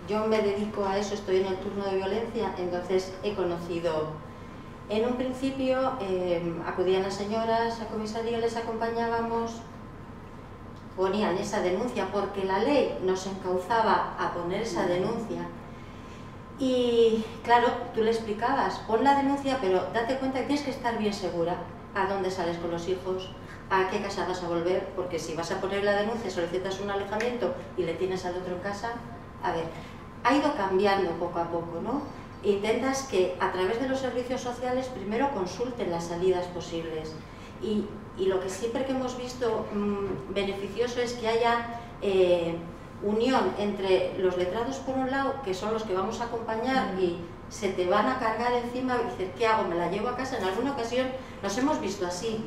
yo me dedico a eso, estoy en el turno de violencia, entonces he conocido... En un principio eh, acudían las señoras a comisaría, les acompañábamos, ponían esa denuncia porque la ley nos encauzaba a poner esa denuncia. Y claro, tú le explicabas, pon la denuncia, pero date cuenta que tienes que estar bien segura a dónde sales con los hijos, a qué casa vas a volver, porque si vas a poner la denuncia, solicitas un alejamiento y le tienes al otro en casa, a ver, ha ido cambiando poco a poco, ¿no? Intentas que a través de los servicios sociales primero consulten las salidas posibles y y lo que siempre que hemos visto mm, beneficioso es que haya eh, unión entre los letrados por un lado, que son los que vamos a acompañar y se te van a cargar encima y dices, ¿qué hago? ¿Me la llevo a casa? En alguna ocasión nos hemos visto así,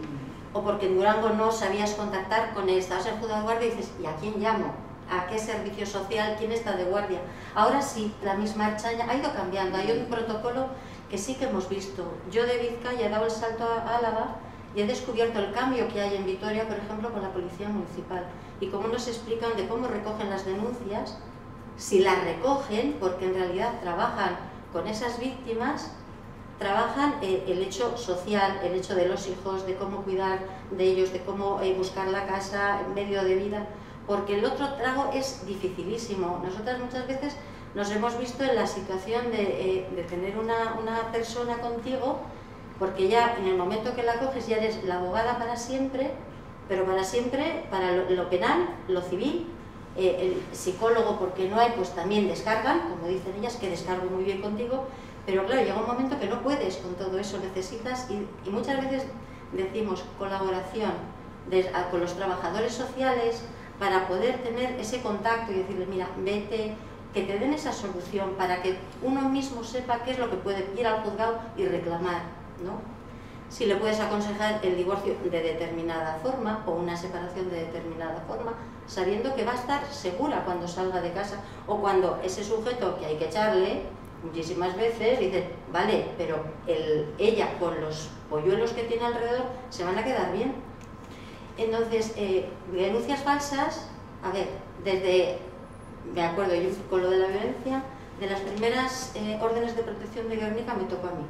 o porque en Durango no sabías contactar con él, estabas en juzgado de guardia y dices, ¿y a quién llamo? ¿A qué servicio social? ¿Quién está de guardia? Ahora sí, la misma archaña ha ido cambiando, hay un protocolo que sí que hemos visto. Yo de Vizcaya he dado el salto a Álava y he descubierto el cambio que hay en Vitoria, por ejemplo, con la Policía Municipal y cómo nos explican de cómo recogen las denuncias, si las recogen, porque en realidad trabajan con esas víctimas, trabajan eh, el hecho social, el hecho de los hijos, de cómo cuidar de ellos, de cómo eh, buscar la casa, medio de vida, porque el otro trago es dificilísimo. Nosotras muchas veces nos hemos visto en la situación de, eh, tener una persona contigo porque ya en el momento que la coges ya eres la abogada para siempre, pero para siempre, para lo, penal, lo civil, eh, el psicólogo, porque no hay, pues también descargan, como dicen ellas, que descargo muy bien contigo, pero claro, llega un momento que no puedes con todo eso, necesitas, y, muchas veces decimos colaboración con los trabajadores sociales para poder tener ese contacto y decirles, mira, vete, que te den esa solución para que uno mismo sepa qué es lo que puede ir al juzgado y reclamar. ¿No? Si le puedes aconsejar el divorcio de determinada forma o una separación de determinada forma, sabiendo que va a estar segura cuando salga de casa o cuando ese sujeto que hay que echarle muchísimas veces dice, vale, pero ella con los polluelos que tiene alrededor se van a quedar bien. Entonces, eh, denuncias falsas, a ver, desde, me acuerdo yo con lo de la violencia, de las primeras eh, órdenes de protección de Guernica me tocó a mí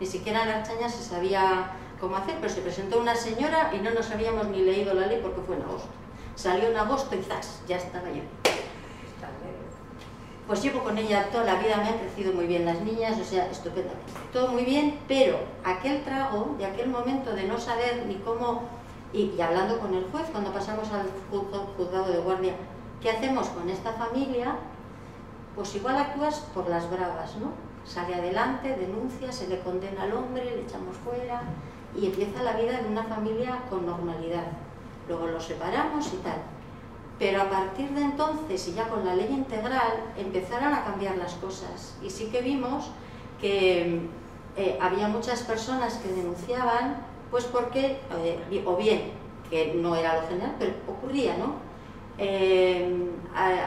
ni siquiera en Archaña se sabía cómo hacer, pero se presentó una señora y no nos habíamos ni leído la ley porque fue en agosto. Salió en agosto y ¡zas! ya estaba yo. Pues llevo con ella toda la vida, me han crecido muy bien las niñas, o sea, estupendamente. Todo muy bien, pero aquel trago de aquel momento de no saber ni cómo, y, y hablando con el juez, cuando pasamos al juzgado de guardia, ¿qué hacemos con esta familia? Pues igual actúas por las bravas, ¿no? Sale adelante, denuncia, se le condena al hombre, le echamos fuera y empieza la vida de una familia con normalidad. Luego lo separamos y tal. Pero a partir de entonces, y ya con la ley integral, empezaron a cambiar las cosas. Y sí que vimos que eh, había muchas personas que denunciaban, pues porque, eh, o bien, que no era lo general, pero ocurría, ¿no? Eh,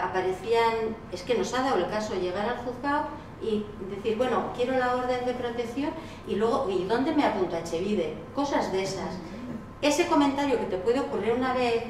aparecían, es que nos ha dado el caso llegar al juzgado y decir, bueno, quiero la orden de protección y luego, ¿y dónde me apunto a Echevide? Cosas de esas. Ese comentario que te puede ocurrir una vez,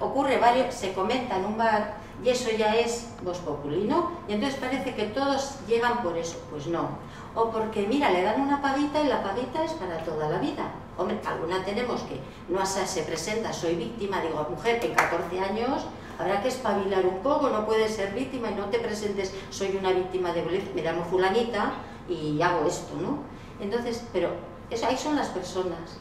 ocurre varios, se comenta en un bar y eso ya es vos populino y entonces parece que todos llegan por eso. Pues no. O porque, mira, le dan una paguita y la paguita es para toda la vida. Hombre, alguna tenemos que no se presenta, soy víctima, digo, mujer, en 14 años habrá que espabilar un poco, no puedes ser víctima y no te presentes, soy una víctima de violencia, me llamo fulanita y hago esto, ¿no? Entonces, pero eso, ahí son las personas,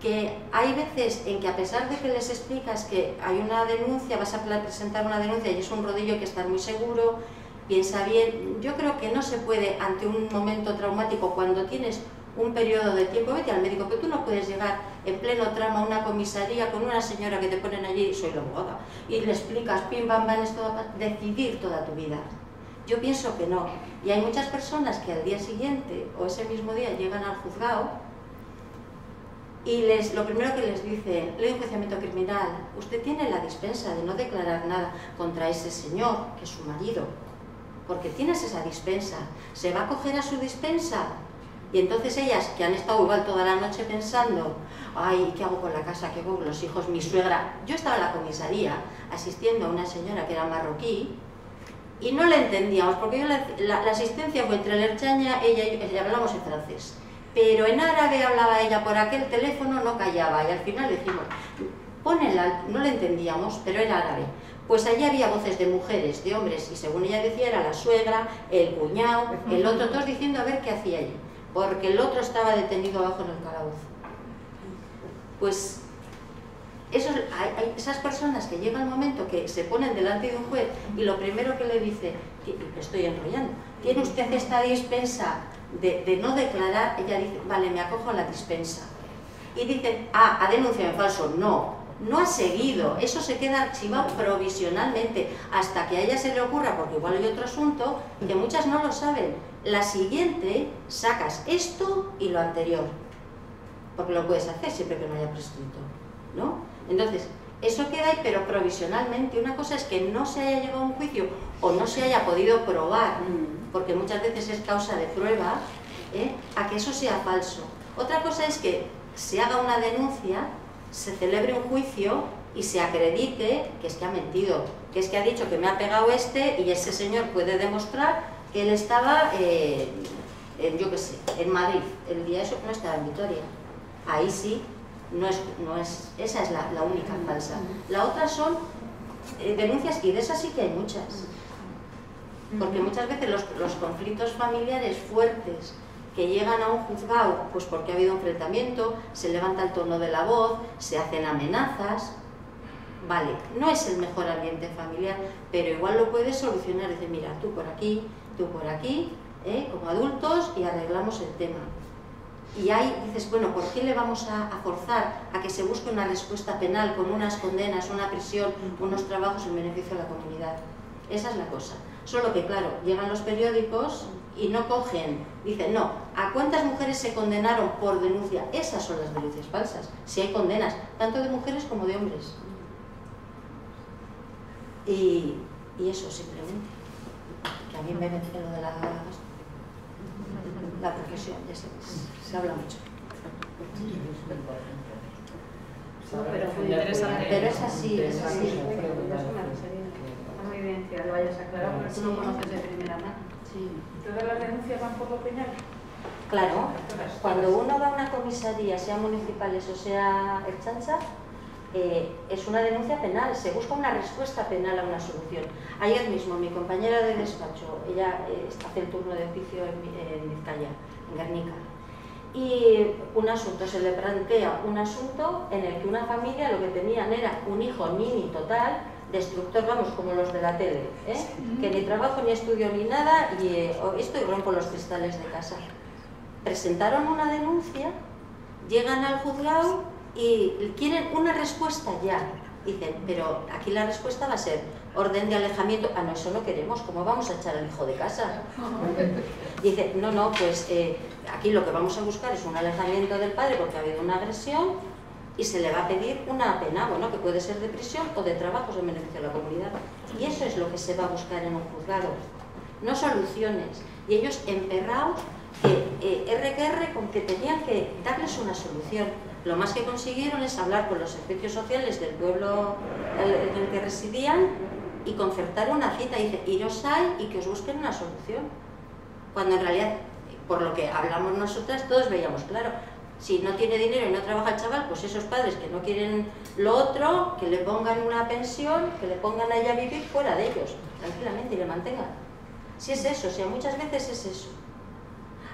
que hay veces en que a pesar de que les explicas que hay una denuncia, vas a presentar una denuncia y es un rodillo que estar muy seguro, piensa bien. Yo creo que no se puede, ante un momento traumático, cuando tienes un periodo de tiempo, vete al médico, que tú no puedes llegar en pleno trama a una comisaría con una señora que te ponen allí, soy la abogada, y le explicas, pim, pam, pam, esto va a decidir toda tu vida. Yo pienso que no. Y hay muchas personas que al día siguiente o ese mismo día llegan al juzgado y les, lo primero que les dicen, ley de enjuiciamiento criminal, usted tiene la dispensa de no declarar nada contra ese señor, que es su marido, porque tienes esa dispensa. ¿Se va a coger a su dispensa? Y entonces ellas, que han estado igual toda la noche pensando, ay, ¿qué hago con la casa? ¿Qué hago con los hijos? Mi suegra... Yo estaba en la comisaría asistiendo a una señora que era marroquí y no le entendíamos, porque la, asistencia fue entre Lerchaña, ella y ella hablamos en francés. Pero en árabe hablaba ella por aquel teléfono, no callaba, y al final dijimos, ponela, no le entendíamos, pero era árabe. Pues allí había voces de mujeres, de hombres, y según ella decía era la suegra, el cuñado, el otro, todos diciendo a ver qué hacía allí, porque el otro estaba detenido abajo en el calabozo. Pues hay, esas personas que llega el momento que se ponen delante de un juez y lo primero que le dice, estoy enrollando, ¿tiene usted esta dispensa de, de, no declarar? Ella dice, vale, me acojo a la dispensa. Y dicen, ah, ha denunciado en falso. No, no ha seguido, eso se queda archivado provisionalmente hasta que a ella se le ocurra, porque igual hay otro asunto, que muchas no lo saben. La siguiente, sacas esto y lo anterior, porque lo puedes hacer siempre que no haya prescrito, ¿no? Entonces, eso queda ahí, pero provisionalmente. Una cosa es que no se haya llevado a un juicio o no se haya podido probar, mm. porque muchas veces es causa de prueba, ¿eh? a que eso sea falso. Otra cosa es que se haga una denuncia, se celebre un juicio y se acredite que es que ha mentido, que es que ha dicho que me ha pegado este y ese señor puede demostrar que él estaba, eh, en, yo qué sé, en Madrid, el día eso no estaba en Vitoria. Ahí sí no es, no es, esa es la, única falsa. La otra son eh, denuncias, y de esas sí que hay muchas. Porque muchas veces los, los, conflictos familiares fuertes que llegan a un juzgado, pues porque ha habido enfrentamiento, se levanta el tono de la voz, se hacen amenazas, vale, no es el mejor ambiente familiar, pero igual lo puedes solucionar, decir, mira, tú por aquí, tú por aquí, ¿eh? como adultos, y arreglamos el tema y ahí dices, bueno, ¿por qué le vamos a, forzar a que se busque una respuesta penal con unas condenas, una prisión, unos trabajos en beneficio de la comunidad? Esa es la cosa. Solo que, claro, llegan los periódicos y no cogen, dicen, no, ¿a cuántas mujeres se condenaron por denuncia? Esas son las denuncias falsas, si hay condenas, tanto de mujeres como de hombres. Y, eso simplemente, mí me mete lo de la, la profesión, ya sabes se habla mucho. pero, pero es así, es así. Está muy bien que lo hayas aclarado, porque tú no conoces de primera mano. Sí. ¿Todas las denuncias van por lo penal? Claro, cuando uno va a una comisaría, sea municipales o sea el chancha, eh, es una denuncia penal, se busca una respuesta penal a una solución. Ayer mismo mi compañera de despacho, ella eh, hace el turno de oficio en, en Vizcaya, en Guernica, y un asunto, se le plantea un asunto en el que una familia lo que tenían era un hijo mini total, destructor, vamos, como los de la tele, ¿eh? que ni trabajo ni estudio ni nada, y eh, esto y rompo los cristales de casa. Presentaron una denuncia, llegan al juzgado y quieren una respuesta ya. Dicen, pero aquí la respuesta va a ser orden de alejamiento. Ah, no, eso no queremos, ¿cómo vamos a echar al hijo de casa? Dice, no, no, pues eh, aquí lo que vamos a buscar es un alejamiento del padre porque ha habido una agresión y se le va a pedir una pena, bueno, que puede ser de prisión o de trabajos en beneficio de la comunidad. Y eso es lo que se va a buscar en un juzgado, no soluciones. Y ellos emperrados que eh, con que tenían que darles una solución. Lo más que consiguieron es hablar con los servicios sociales del pueblo en el que residían y concertar una cita. Y dice, iros ahí y que os busquen una solución. Cuando en realidad por lo que hablamos nosotras, todos veíamos, claro, si no tiene dinero y no trabaja el chaval, pues esos padres que no quieren lo otro, que le pongan una pensión, que le pongan a ella a vivir fuera de ellos, tranquilamente, y le mantengan. Si es eso, si muchas veces es eso.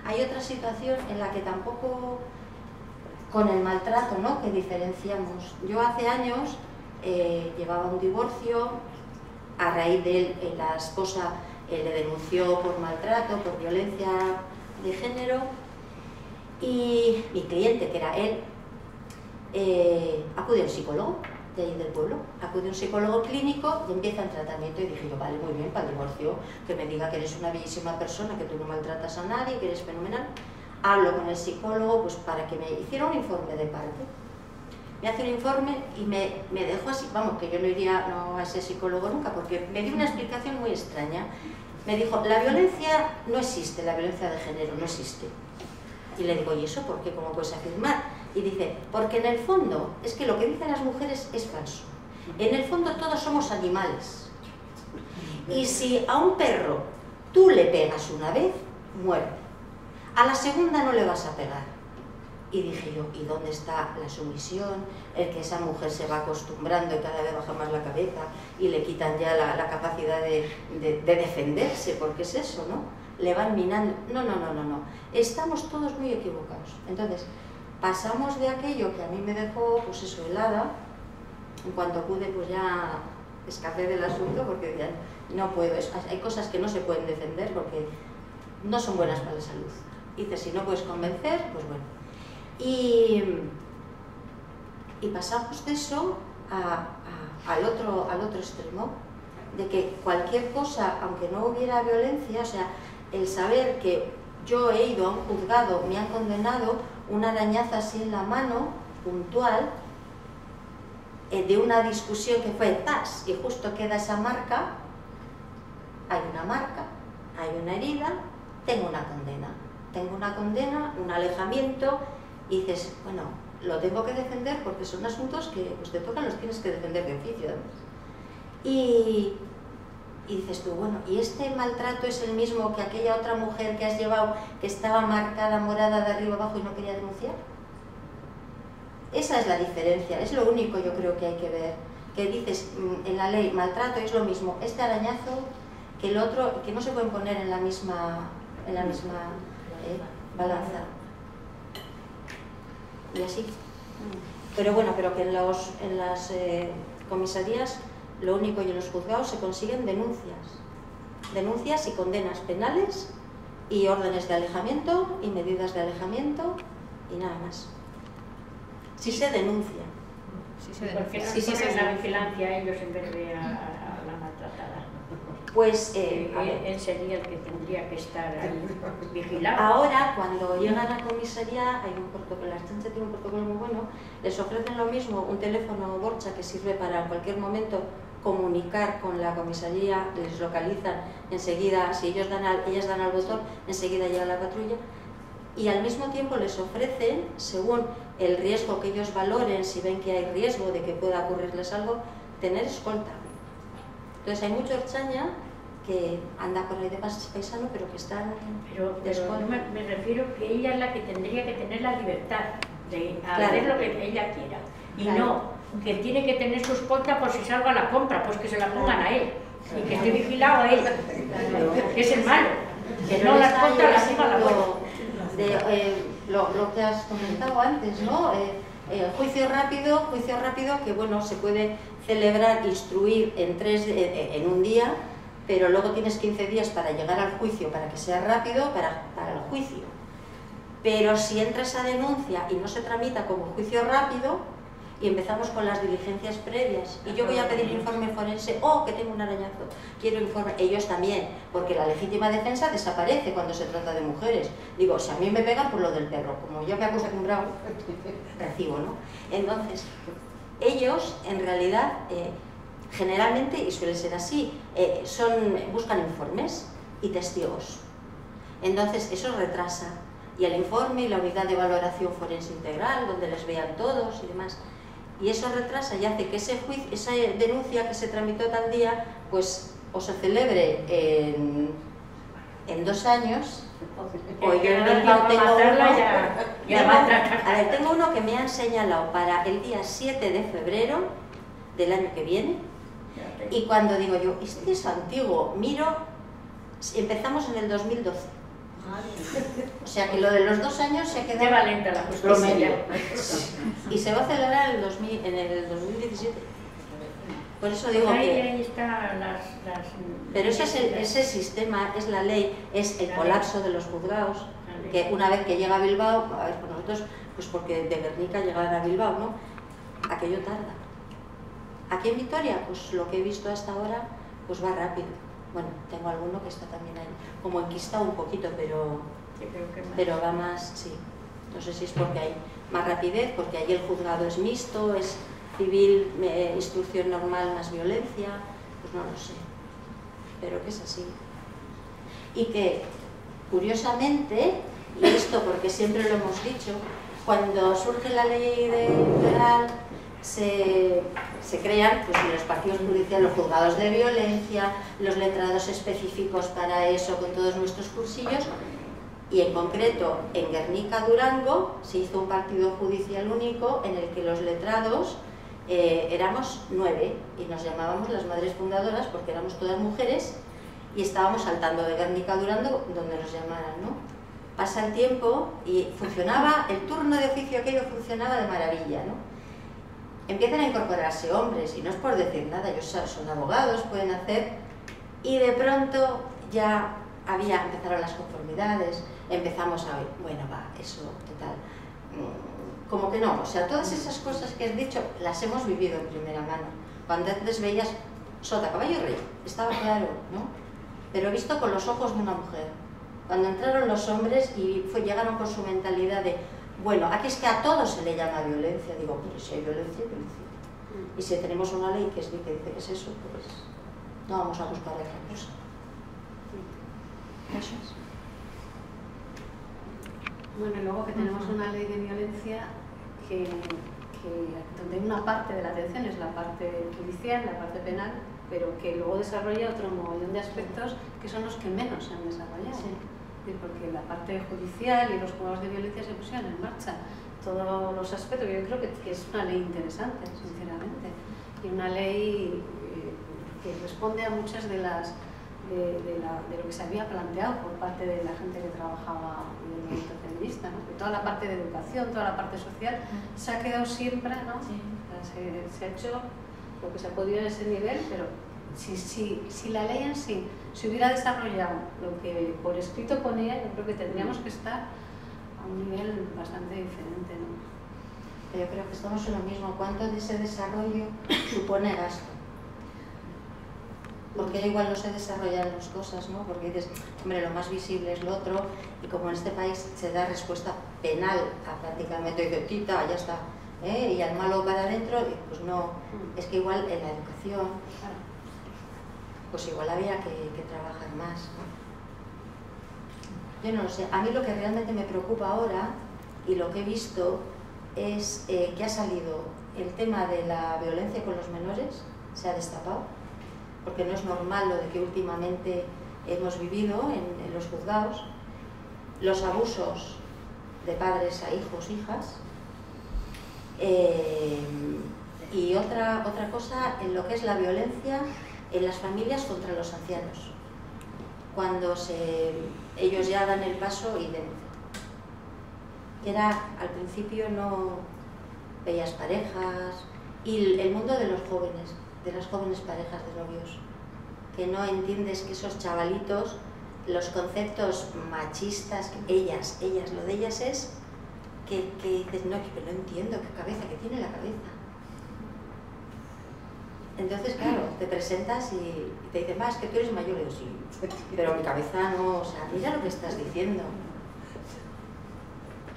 Hay otra situación en la que tampoco, con el maltrato, ¿no?, que diferenciamos. Yo hace años eh, llevaba un divorcio, a raíz de él, eh, la esposa le denunció por maltrato, por violencia de género y mi cliente, que era él, eh, acude a un psicólogo de ahí del pueblo, acude a un psicólogo clínico y empieza el tratamiento y dije yo, vale, muy bien, para el divorcio, que me diga que eres una bellísima persona, que tú no maltratas a nadie, que eres fenomenal. Hablo con el psicólogo pues para que me hiciera un informe de parte. Me hace un informe y me, me dejó así, vamos, que yo no iría no, a ese psicólogo nunca, porque me dio una explicación muy extraña. Me dijo, la violencia no existe, la violencia de género no existe. Y le digo, ¿y eso por qué? ¿Cómo puedes afirmar? Y dice, porque en el fondo es que lo que dicen las mujeres es falso. En el fondo todos somos animales. Y si a un perro tú le pegas una vez, muere. A la segunda no le vas a pegar. Y dije yo, ¿y dónde está la sumisión? El que esa mujer se va acostumbrando y cada vez baja más la cabeza y le quitan ya la, capacidad de, de, de defenderse, porque es eso, ¿no? Le van minando. No, no, no, no, no. Estamos todos muy equivocados. Entonces, pasamos de aquello que a mí me dejó, pues eso, helada, en cuanto pude, pues ya escapé del asunto porque ya no puedo, hay cosas que no se pueden defender porque no son buenas para la salud. Dice, si no puedes convencer, pues bueno. Y, y pasamos de eso al, otro, al otro extremo, de que cualquier cosa, aunque no hubiera violencia, o sea, el saber que yo he ido a un juzgado, me han condenado, una arañazo así en la mano, puntual, eh, de una discusión que fue tas y justo queda esa marca, hay una marca, hay una herida, tengo una condena. Tengo una condena, un alejamiento, y dices, bueno, lo tengo que defender porque son asuntos que pues, te tocan, los tienes que defender de oficio. Y, y dices tú, bueno, ¿y este maltrato es el mismo que aquella otra mujer que has llevado que estaba marcada morada de arriba abajo y no quería denunciar? Esa es la diferencia, es lo único yo creo que hay que ver. Que dices, mm, en la ley, maltrato es lo mismo, este arañazo que el otro, que no se pueden poner en la misma, en la misma eh, balanza. Y así. Pero bueno, pero que en, los, en las eh, comisarías lo único y en los juzgados se consiguen denuncias. Denuncias y condenas penales y órdenes de alejamiento y medidas de alejamiento y nada más. Si se denuncia. Si se denuncia. Si se la vigilancia ellos en vez de a. Pues eh, él sería el que tendría que estar ahí vigilado. Ahora, cuando llegan a la comisaría, hay un protocolo, la estancia tiene un protocolo muy bueno, les ofrecen lo mismo, un teléfono borcha que sirve para cualquier momento comunicar con la comisaría, les localizan enseguida, si ellos dan al, ellas dan al botón, enseguida llega la patrulla y al mismo tiempo les ofrecen, según el riesgo que ellos valoren, si ven que hay riesgo de que pueda ocurrirles algo, tener escolta. Entonces hay mucho Orchaña que anda por ahí de paisano, pero que están pero, me, refiero que ella es la que tendría que tener la libertad de hacer lo que ella quiera. Y no que tiene que tener su escolta por si salga a la compra, pues que se la pongan a él. Y que esté vigilado a él, que es el malo, que no la escolta la siga la buena. De, eh, lo, lo, que has comentado antes, ¿no? Eh, eh, juicio rápido, juicio rápido que bueno, se puede celebrar, instruir en, tres, en un día, pero luego tienes 15 días para llegar al juicio, para que sea rápido, para, para el juicio. Pero si entra esa denuncia y no se tramita como juicio rápido, y empezamos con las diligencias previas. Y yo voy a pedir informe forense, oh, que tengo un arañazo, quiero informe. Ellos también, porque la legítima defensa desaparece cuando se trata de mujeres. Digo, si a mí me pegan, por lo del perro, como yo me he acostumbrado, recibo, ¿no? Entonces, ellos, en realidad, eh, generalmente, y suele ser así, eh, son, buscan informes y testigos. Entonces, eso retrasa. Y el informe y la unidad de valoración forense integral, donde les vean todos y demás, y eso retrasa y hace que ese juicio, esa denuncia que se tramitó tal día, pues o se celebre en, en dos años, o yo en tengo uno, ya, tengo uno que me han señalado para el día 7 de febrero del año que viene, y cuando digo yo, este es antiguo, miro, empezamos en el 2012 o sea que lo de los dos años se ha quedado... Qué valenta la justicia. Y se va a celebrar en el, 2017. Por eso digo ahí, que... ahí está las, las... Pero ese, es el- ese sistema, es la ley, es el La colapso de los juzgados, que una vez que llega a Bilbao, a ver, pues nosotros, pues porque de Guernica llegar a Bilbao, ¿no? Aquello tarda. Aquí en Vitoria, pues lo que he visto hasta ahora, pues va rápido. Bueno, tengo alguno que está también ahí, como enquistado un poquito, pero, Sí, creo que más. pero va más, sí. No sé si es porque hay más rapidez, porque allí el juzgado es mixto, es civil, eh, instrucción normal más violencia, pues no lo sé. Pero que es así. Y que, curiosamente, y esto porque siempre lo hemos dicho, cuando surge la ley de se, crean pues, los partidos judiciales los juzgados de violencia, los letrados específicos para eso con todos nuestros cursillos y en concreto en Guernica Durango se hizo un partido judicial único en el que los letrados eh, éramos nueve y nos llamábamos las madres fundadoras porque éramos todas mujeres y estábamos saltando de Guernica Durango donde nos llamaran, ¿no? Pasa el tiempo y funcionaba, el turno de oficio aquello funcionaba de maravilla, ¿no? Empiezan a incorporarse hombres, y no es por decir nada, ellos son abogados, pueden hacer, y de pronto ya había, empezaron las conformidades, empezamos a oír, bueno, va, eso, total, mm, como que no, o sea, todas esas cosas que has dicho las hemos vivido en primera mano. Cuando antes veías sota, caballo y rey, estaba claro, ¿no? Pero visto con los ojos de una mujer. Cuando entraron los hombres y fue, llegaron con su mentalidad de, bueno, aquí es que a todo se le llama violencia, digo, pero si hay violencia, hay violencia. Y si tenemos una ley que, es, que dice que es eso, pues no vamos a buscar otra cosa. Eso es. Bueno, y luego que tenemos una ley de violencia que, que- donde una parte de la atención es la parte judicial, la parte penal, pero que luego desarrolla otro montón de aspectos que son los que menos se han desarrollado. Sí. Decir, Porque la parte judicial y los juzgados de violencia se pusieron en marcha. Todos los aspectos, yo creo que, que es una ley interesante, sinceramente. Y una ley eh, que responde a muchas de las de, de la- de lo que se había planteado por parte de la gente que trabajaba en el movimiento feminista. ¿no? Que toda la parte de educación, toda la parte social se ha quedado siempre, ¿no? Se ha hecho lo que se ha podido en ese nivel, pero si, si, si la ley en sí se hubiera desarrollado lo que por escrito ponía, yo creo que tendríamos que estar a un nivel bastante diferente. ¿no? Yo creo que estamos en lo mismo. ¿Cuánto de ese desarrollo supone gasto? Porque igual no se desarrollan las cosas, ¿no? Porque dices, hombre, lo más visible es lo otro, y como en este país se da respuesta penal a prácticamente, tita, ya está, ¿eh? y al malo para adentro, pues no, es que igual en la educación, pues igual había que, que trabajar más. Yo no lo sé, a mí lo que realmente me preocupa ahora, y lo que he visto, es eh, que ha salido el tema de la violencia con los menores, se ha destapado, porque no es normal lo de que últimamente hemos vivido en, en los juzgados, los abusos de padres a hijos, hijas, eh, y otra, otra cosa en lo que es la violencia en las familias contra los ancianos, cuando se, ellos ya dan el paso y denuncian. Era, al principio no veías parejas, y el- mundo de los jóvenes, de las jóvenes parejas de novios, que no entiendes que esos chavalitos, los conceptos machistas, ellas, ellas, lo de ellas es que, que dices, no, que no entiendo qué cabeza, que tiene la cabeza. Entonces, claro, te presentas y, te dicen, va, es que tú eres mayor, yo sí, pero mi cabeza no, o sea, mira lo que estás diciendo.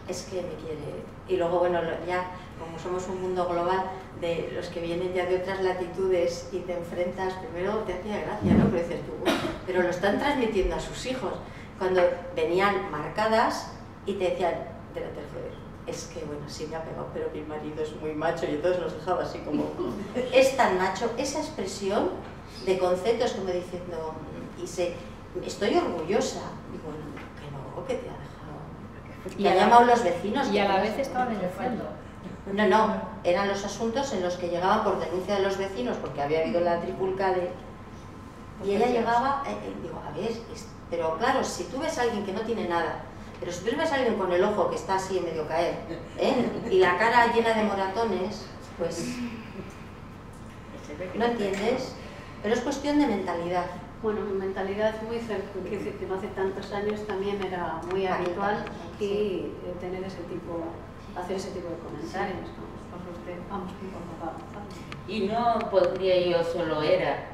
Es que me quiere. Y luego, bueno, ya como somos un mundo global de los que vienen ya de otras latitudes y te enfrentas, primero te hacía gracia, ¿no? Pero dices tú, pero lo están transmitiendo a sus hijos. Cuando venían marcadas y te decían, espérate, joder, es que bueno, sí me ha pegado, pero mi marido es muy macho y entonces nos dejaba así como, es tan macho, esa expresión de conceptos como diciendo, y se, estoy orgullosa, y bueno, que no, que te ha dejado. Y Te a han la- llamado los vecinos. Y a la vez has- estaba denunciando. no, no, eran los asuntos en los que llegaban por denuncia de los vecinos, porque había habido la tripulca de... Y ella llegaba, eh, eh, digo, a ver, es- pero claro, si tú ves a alguien que no tiene nada, pero si tú ves a alguien con el ojo que está así en medio caer, ¿eh? y la cara llena de moratones, pues ¿No entiendes? Pero es cuestión de mentalidad. Bueno, mi mentalidad muy que no hace tantos años también era muy habitual sí. eh, tener ese tipo, hacer ese tipo de comentarios, vamos. Y no podría yo solo era.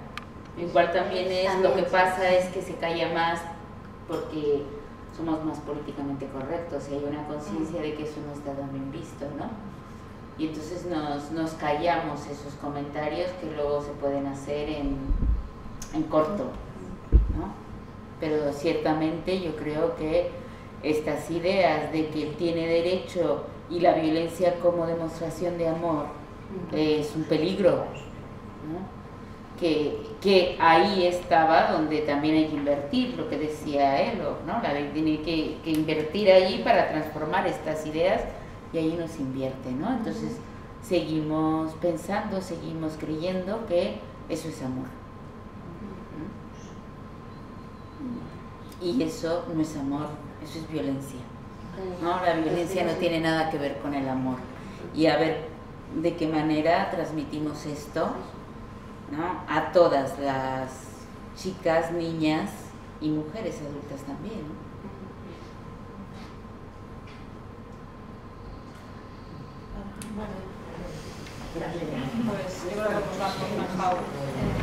Igual también es, lo que pasa es que se calla más porque somos más políticamente correctos y hay una conciencia de que eso no está dando en visto, ¿no? Y entonces nos, nos callamos esos comentarios que luego se pueden hacer en, en corto, ¿no? Pero ciertamente yo creo que estas ideas de que él tiene derecho y la violencia como demostración de amor es un peligro. Que, que ahí estaba donde también hay que invertir, lo que decía él, ¿no? La ley tiene que, que invertir ahí para transformar estas ideas y ahí nos invierte, ¿no? Entonces seguimos pensando, seguimos creyendo que eso es amor. Y eso no es amor, eso es violencia. ¿no? La violencia no tiene nada que ver con el amor. Y a ver de qué manera transmitimos esto a todas las chicas, niñas y mujeres adultas también. Pues yo